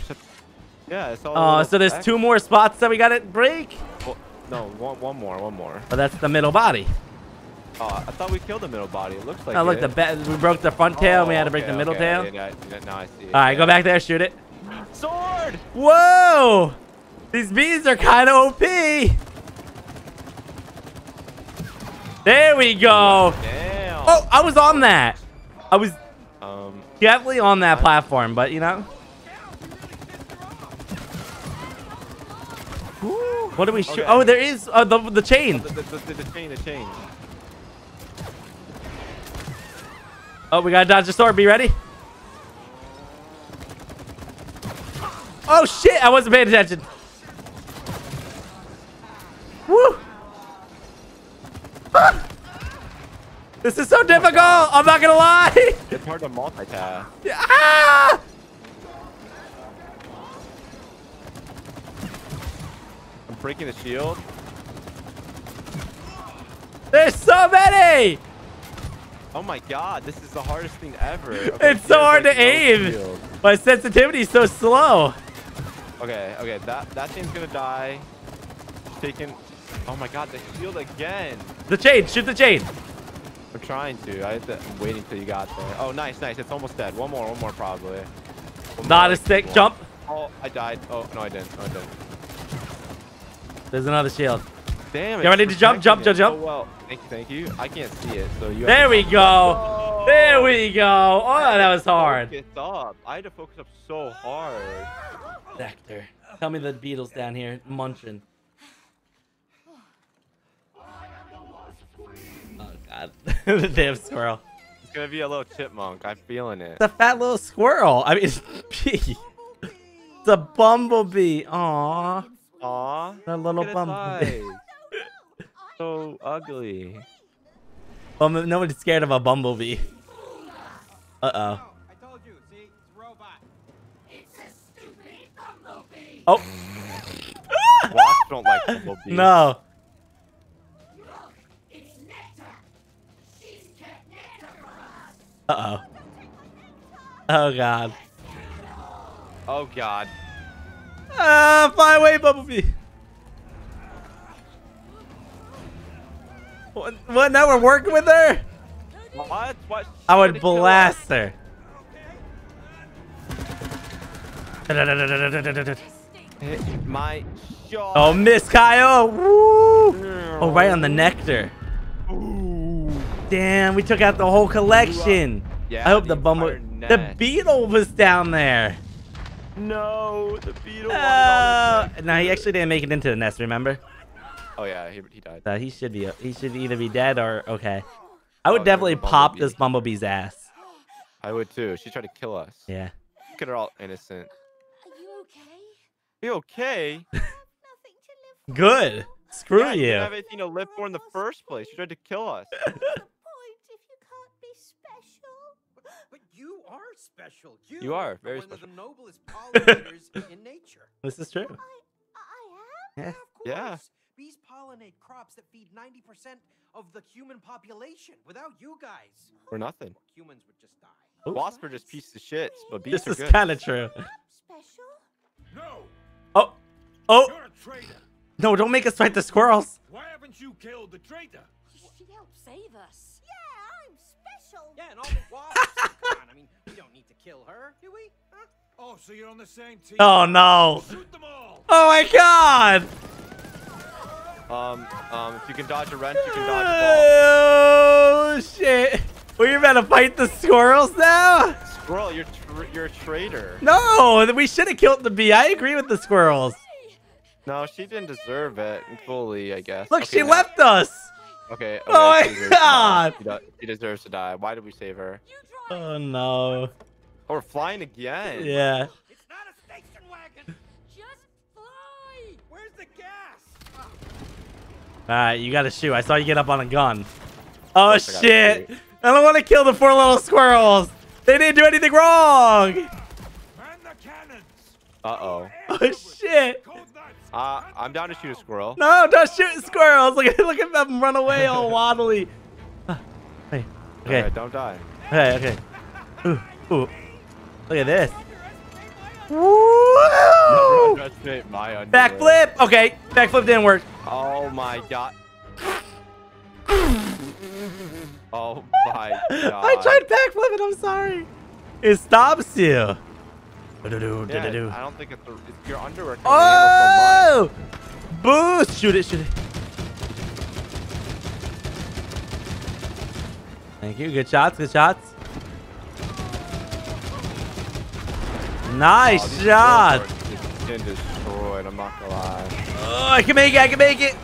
Yeah, it's all. Oh, so there's back- two more spots that we got to break? Well, no, one, one more, one more. But that's the middle body. Oh, I thought we killed the middle body. It looks like. Oh, look, the we broke the front tail. and we had to break okay, the middle okay, tail. Yeah, yeah, now I see. it, All right, yeah. go back there, shoot it. Sword. Whoa! These bees are kind of OP. There we go. Damn. Oh, I was on that. I was Um. definitely on that platform, but you know. What do we shoot? Okay. Oh, there is uh, the the chain. The, the, the, the chain, the chain. Oh, we gotta dodge the sword. Be ready. Oh shit! I wasn't paying attention. Woo! Ah! This is so difficult. I'm not gonna lie. It's hard to multitask. ah! Breaking the shield. There's so many. Oh my god, this is the hardest thing ever. Okay, It's so hard to aim. shield. My sensitivity is so slow. Okay, okay, that that thing's gonna die. Taking. Oh my god, the shield again. The chain. Shoot the chain. I'm trying to. I had to, I'm waiting till you got there. Oh, nice, nice. It's almost dead. One more, one more probably. One Not more, a stick. Jump. Oh, I died. Oh no, I didn't. No, I didn't. There's another shield. Damn. You it's ready to jump, jump, jump, jump? so well. Thank you, thank you. I can't see it, so you. There we go. There we go. Oh, that was hard. Focus up. I had to focus up so hard. Nectar. Tell me the beetles down here munching. Oh god. the damn squirrel. It's gonna be a little chipmunk. I'm feeling it. It's a fat little squirrel. I mean, it's. It's a bumblebee. Aw. Aw. That little look at its bumblebee. so ugly. Bum- nobody's scared of a bumblebee. Uh oh. I told you. See, it's a robot. Oh. Wasps don't like bumblebees. No. Uh oh. Oh god. Oh god. Ah, fly away, Bumblebee. What? What? Now we're working with her? What? What? I would tried to kill blast her. Hit my shot. Oh, Miss Kyle. Woo! Oh, right on the nectar. Damn, we took out the whole collection. Yeah, I hope the the bumble, the beetle was down there. No, the beetle. wanted Oh, all no, he actually didn't make it into the nest. Remember? Oh yeah, he, he died. So he should be. He should either be dead or okay. I would Oh, definitely pop bumblebee. this bumblebee's ass. I would too. She tried to kill us. Yeah. Look at her all innocent. Are you okay? You okay? Nothing to live for. Good. Screw yeah, you you. didn't have anything to live for in the first place. She tried to kill us. Point if you can't be special. But you are special. You, You are very one special. of the noblest pollinators in nature. This is true. I, I am. Yeah. Of Yeah. Bees pollinate crops that feed 90% of the human population. Without you guys, Or nothing. humans would just die. Wasps are just pieces of shit, but bees This are is kind of true. Special. No, Oh. Oh. you're a traitor. No, don't make us fight the squirrels. Why haven't you killed the traitor? She helped save us. Yeah, special. Yeah, and all the wasps. Come on, I mean, we don't need to kill her, do we? Huh? Oh, so you're on the same team? Oh no. Shoot them all. Oh my god. Um, um, if you can dodge a wrench, you can dodge a ball. Oh shit. We're about to fight the squirrels now? Squirrel, you're tr- you're a traitor. No, we should have killed the bee. I agree with the squirrels. No, she didn't deserve it fully, I guess. Look, Okay, she now- left us. Okay. okay Oh my she deserves to die. God. She, do- she deserves to die. Why did we save her? Oh no. Oh, we're flying again. Yeah. It's not a station wagon. Just fly. Where's the gas? Alright, you gotta shoot. I saw you get up on a gun. Oh course I shit! shoot. I don't want to kill the four little squirrels. They didn't do anything wrong. Man the cannons! Uh-oh. Oh shit! Uh, I'm down to shoot a squirrel. No, don't shoot squirrels. Look at look at them run away all waddly. Ah, Hey, okay, Alright, don't die. okay, okay. Ooh, ooh. Look at this. Woo! Backflip. Okay, backflip didn't work. Oh my god. Oh my god. I tried backflipping. I'm sorry. It stops you. Yeah, Do-do-do, I don't think it's, the, it's your underwear. can handle Oh! Boost! Shoot it, shoot it. Thank you. Good shots, good shots. Nice Oh, shot. squirrels are just Getting destroyed. I'm not gonna lie. Oh, I can make it, I can make it.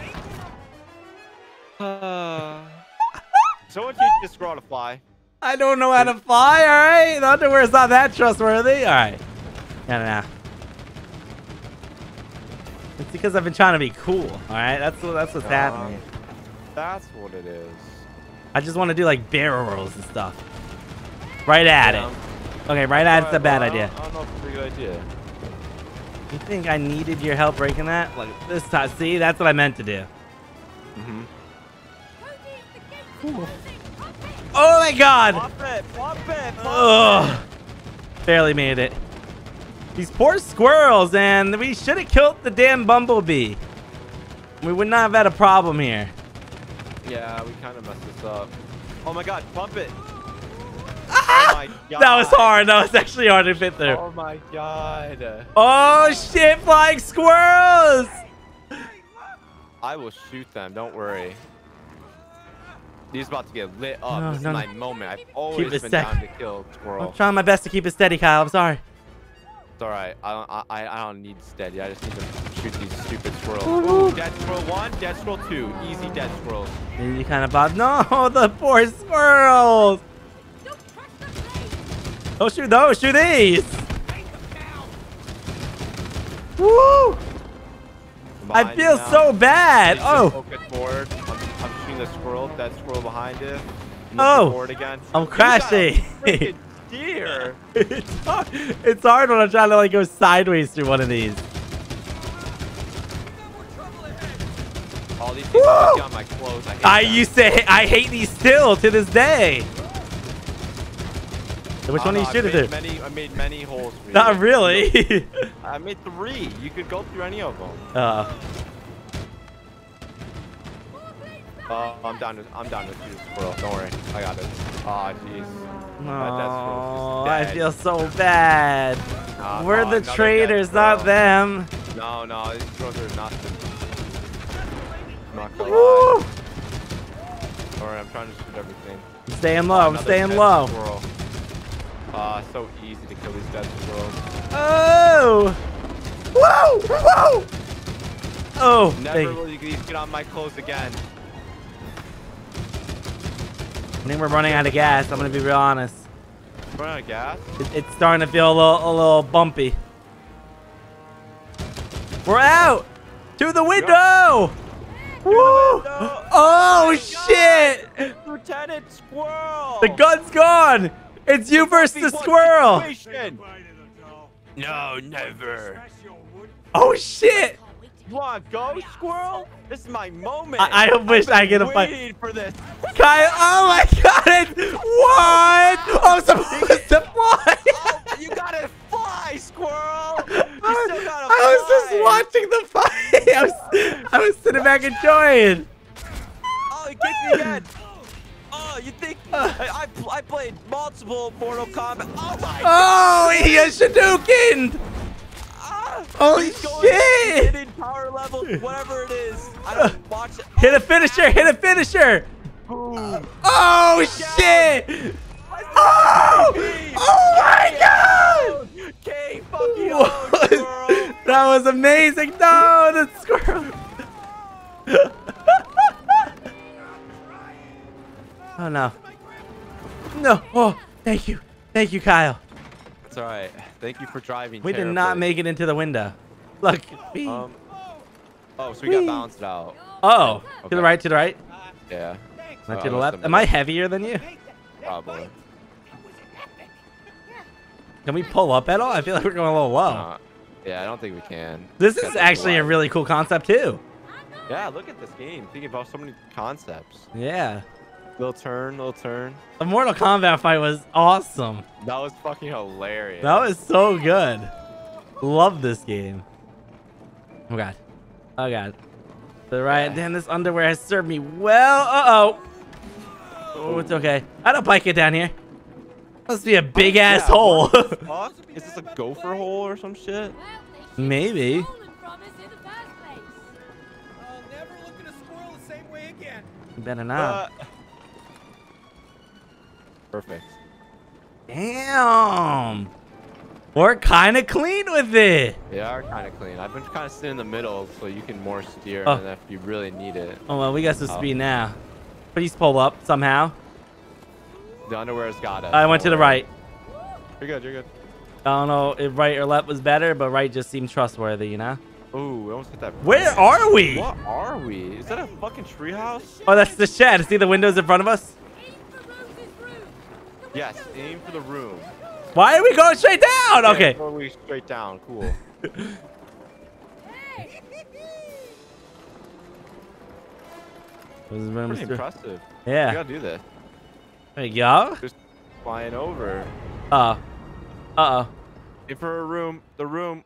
Someone teach this squirrel to fly. I don't know how to fly, alright? The underwear's not that trustworthy. Alright. No, no, no. It's because I've been trying to be cool, alright? That's what that's what's happening. That's what it is. I just want to do like barrel rolls and stuff. Right at Yeah. it. Okay, right at it's a bad idea. I don't, I don't know if it's a good idea. You think I needed your help breaking that? Like this time. See, that's what I meant to do. Mm-hmm. Oh my god! Pop it! Pop it! Ugh. Barely made it. These poor squirrels, and we should have killed the damn bumblebee. We would not have had a problem here. Yeah, we kind of messed this up. Oh my god, pump it! Ah! Oh my god. That was hard. That was actually hard to fit through. Oh my god. Oh shit, flying squirrels! I will shoot them, don't worry. He's about to get lit up. No, this no, is no. my moment. I've always been sec- down to kill I'm trying my best to keep it steady, Kyle. I'm sorry. It's alright. I don't I, I I don't need steady. I just need to shoot these stupid squirrels. Ooh. Ooh, dead squirrel one, dead squirrel two. Easy dead squirrels. You kind of bob. No, the poor squirrels. Don't shoot those. Shoot these. Woo! I feel now. so bad. Just Oh, Focus forward. I'm, I'm shooting the squirrel. Dead squirrel behind it. Oh. forward again. I'm You got a crashing. deer. it's hard. It's hard when I'm trying to like go sideways through one of these. All these things on my clothes. I, hate I used to. I hate these still to this day. So Which I one are you shooting I through? Many, I made many holes. Not really. I made three. You could go through any of them. uh, Uh, I'm down to I'm down shoot a squirrel. Don't worry, I got it. Ah, jeez. Dead squirrel's no, I feel so bad. Nah, We're nah, the another dead traitors, not them. No, no, these squirrels are nothing. I'm not gonna lie. Worry, I'm trying to shoot everything. I'm staying low. I'm staying low. Squirrel. Ah, so easy to kill these dead squirrels. Oh! Whoa! Whoa! Oh, Never thank will you get on my clothes again. I think we're running out of gas. I'm gonna be real honest. Run out of gas. It, it's starting to feel a little, a little bumpy. We're out to the window. Woo! Oh shit! Lieutenant Squirrel. The gun's gone. It's you versus the squirrel. No, never. Oh shit! Wanna go, squirrel? This is my moment. I- I wish I get a fight. for this. Kyle, oh my god! It's, what? Oh, I'm supposed to fly. Oh, you gotta fly, squirrel. You I still gotta was, I was just watching the fight. I was, I was sitting back enjoying. Oh, he kicked me again. Oh, you think uh. I, I, I played multiple Mortal Kombat? Oh my Oh, he has Shadouken! Holy shit! Hitting power level, whatever it is. I don't watch it. Hit a finisher! Hit a finisher! Oh shit! Oh! Oh my god! K fucking. That was amazing! No, the squirrel! oh no. No! Oh, thank you. Thank you, Kyle. It's alright. Thank you for driving. We did not make it into the window. Look. Um, Oh, so we got bounced out. Oh, to the right, to the right, Yeah, not Uh, to the left. Am I heavier than you? Hey, that- that probably. fight, that was epic. Can we pull up at all? I feel like we're going a little low. Uh, yeah, I don't think we can. This is actually a really cool concept too. Yeah, look at this game. Thinking about so many concepts. Yeah. Little turn, little turn. The Mortal Kombat fight was awesome. That was fucking hilarious. That was so good. Love this game. Oh god. Oh god. To the right. Damn, this underwear has served me well. Uh oh. Oh, it's okay. I don't bike it down here. Must be a big ass Yeah, hole. what the fuck? Is this a gopher hole or some shit? Well, Maybe. have stolen from perfect. Damn. We're kind of clean with it. They are kind of clean. I've been kind of sitting in the middle so you can more steer Oh. and if you really need it. Oh well, we got some Oh. speed now. Please pull up somehow. The underwear's got it. I went to the right. You're good, you're good. I don't know if right or left was better, but right just seemed trustworthy, you know? Ooh, we almost hit that. Where are we? What are we? Is that a fucking treehouse? Oh, that's the shed. See the windows in front of us? Aim for Rose's room. The Yes, aim for the room. Why are we going straight down? Yeah, Okay. before we straight down. Cool. This is room Pretty is- impressive. We Yeah. gotta do this. There you go. Just flying over. Uh oh. Uh oh. Aim for a room. The room.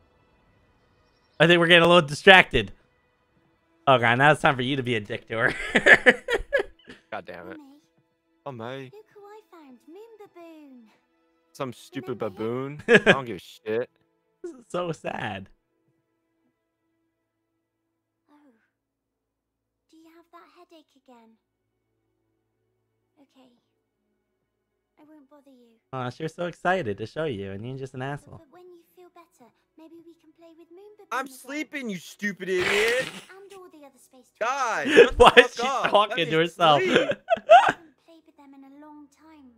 I think we're getting a little distracted. Oh god, now it's time for you to be a dick to her. God damn it. Me. Oh my. Some stupid baboon. I don't give a shit. this is so sad. Oh. Do you have that headache again? Okay. I won't bother you. Oh, she was so excited to show you, and you're just an asshole. but when you feel better, maybe we can play with Moon Baboon I'm again. sleeping, you stupid idiot. And all the other space God. toys. shut the Why is she up. Talking me to herself? sleep. I haven't played with them in a long time.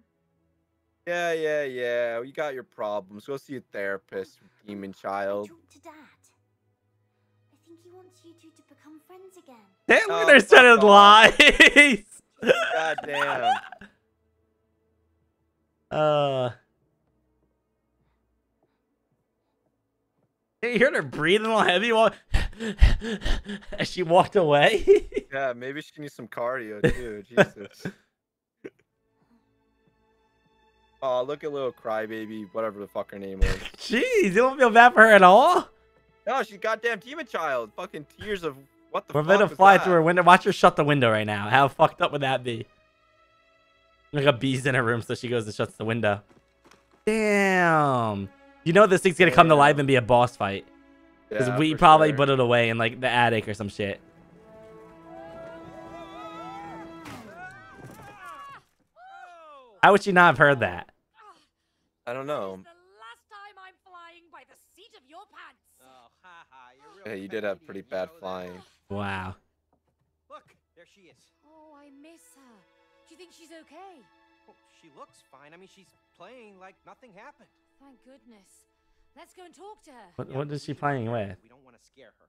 Yeah, yeah, yeah. You got your problems. Go see a therapist, demon child. talked to Dad. I think he wants you two to become friends again. Damn, look Oh, at her telling lies. God damn. Uh. You heard her breathing all heavy while as she walked away. Yeah, maybe she needs some cardio too. Jesus. Oh, look at little crybaby, whatever the fuck her name was. Jeez, you don't feel bad for her at all. No, she's goddamn demon child. Fucking tears of what the fuck? We're fuck gonna fly that? through her window. Watch her shut the window right now. How fucked up would that be? Like a bee's in her room, so she goes and shuts the window. Damn. You know this thing's gonna come to life and be a boss fight. Because Yeah, we probably sure. put it away in like the attic or some shit. How would she not have heard that? I don't know. This is the last time I'm flying by the seat of your pants. Oh, haha, you're Yeah, you did have pretty bad flying. Wow. Look, there she is. Oh, I miss her. Do you think she's okay? Well, she looks fine. I mean, she's playing like nothing happened. Thank goodness. Let's go and talk to her. What, Yeah, what but is she playing pregnant. with? We don't want to scare her.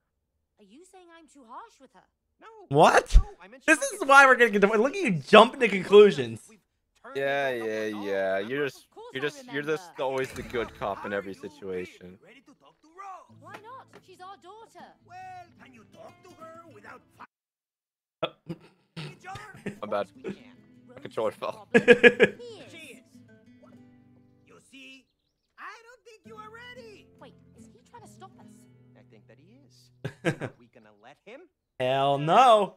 Are you saying I'm too harsh with her? No. What? No, I meant she This is why we're getting to. Look at you jumping to conclusions. We've turned it Yeah, into yeah, a yeah. doll, You're just, course you're just, you're just always the good cop in every situation. Ready to talk to Rose? Why not? She's our daughter. Well, can you talk to her without Uh, fighting each other? My bad. We can. Rose controller fell. problem. He is. She is. You see, I don't think you are ready. Wait, is he trying to stop us? I think that he is. Are we gonna let him? Hell no.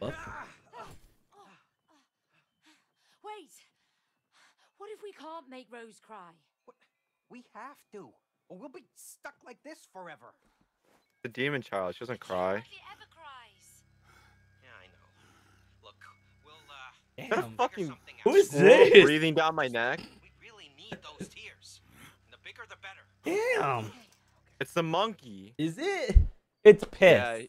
Whoops. Wait. What if we can't make Rose cry? We have to, or we'll be stuck like this forever. The demon child, she doesn't cry. Hardly ever cries. Yeah, I know. Look, we'll uh, Is that a Damn. fucking something Who out. this? breathing down my neck? We really need those tears. And the bigger, the better. Damn. It's the monkey. Is it? It's piss. Yeah,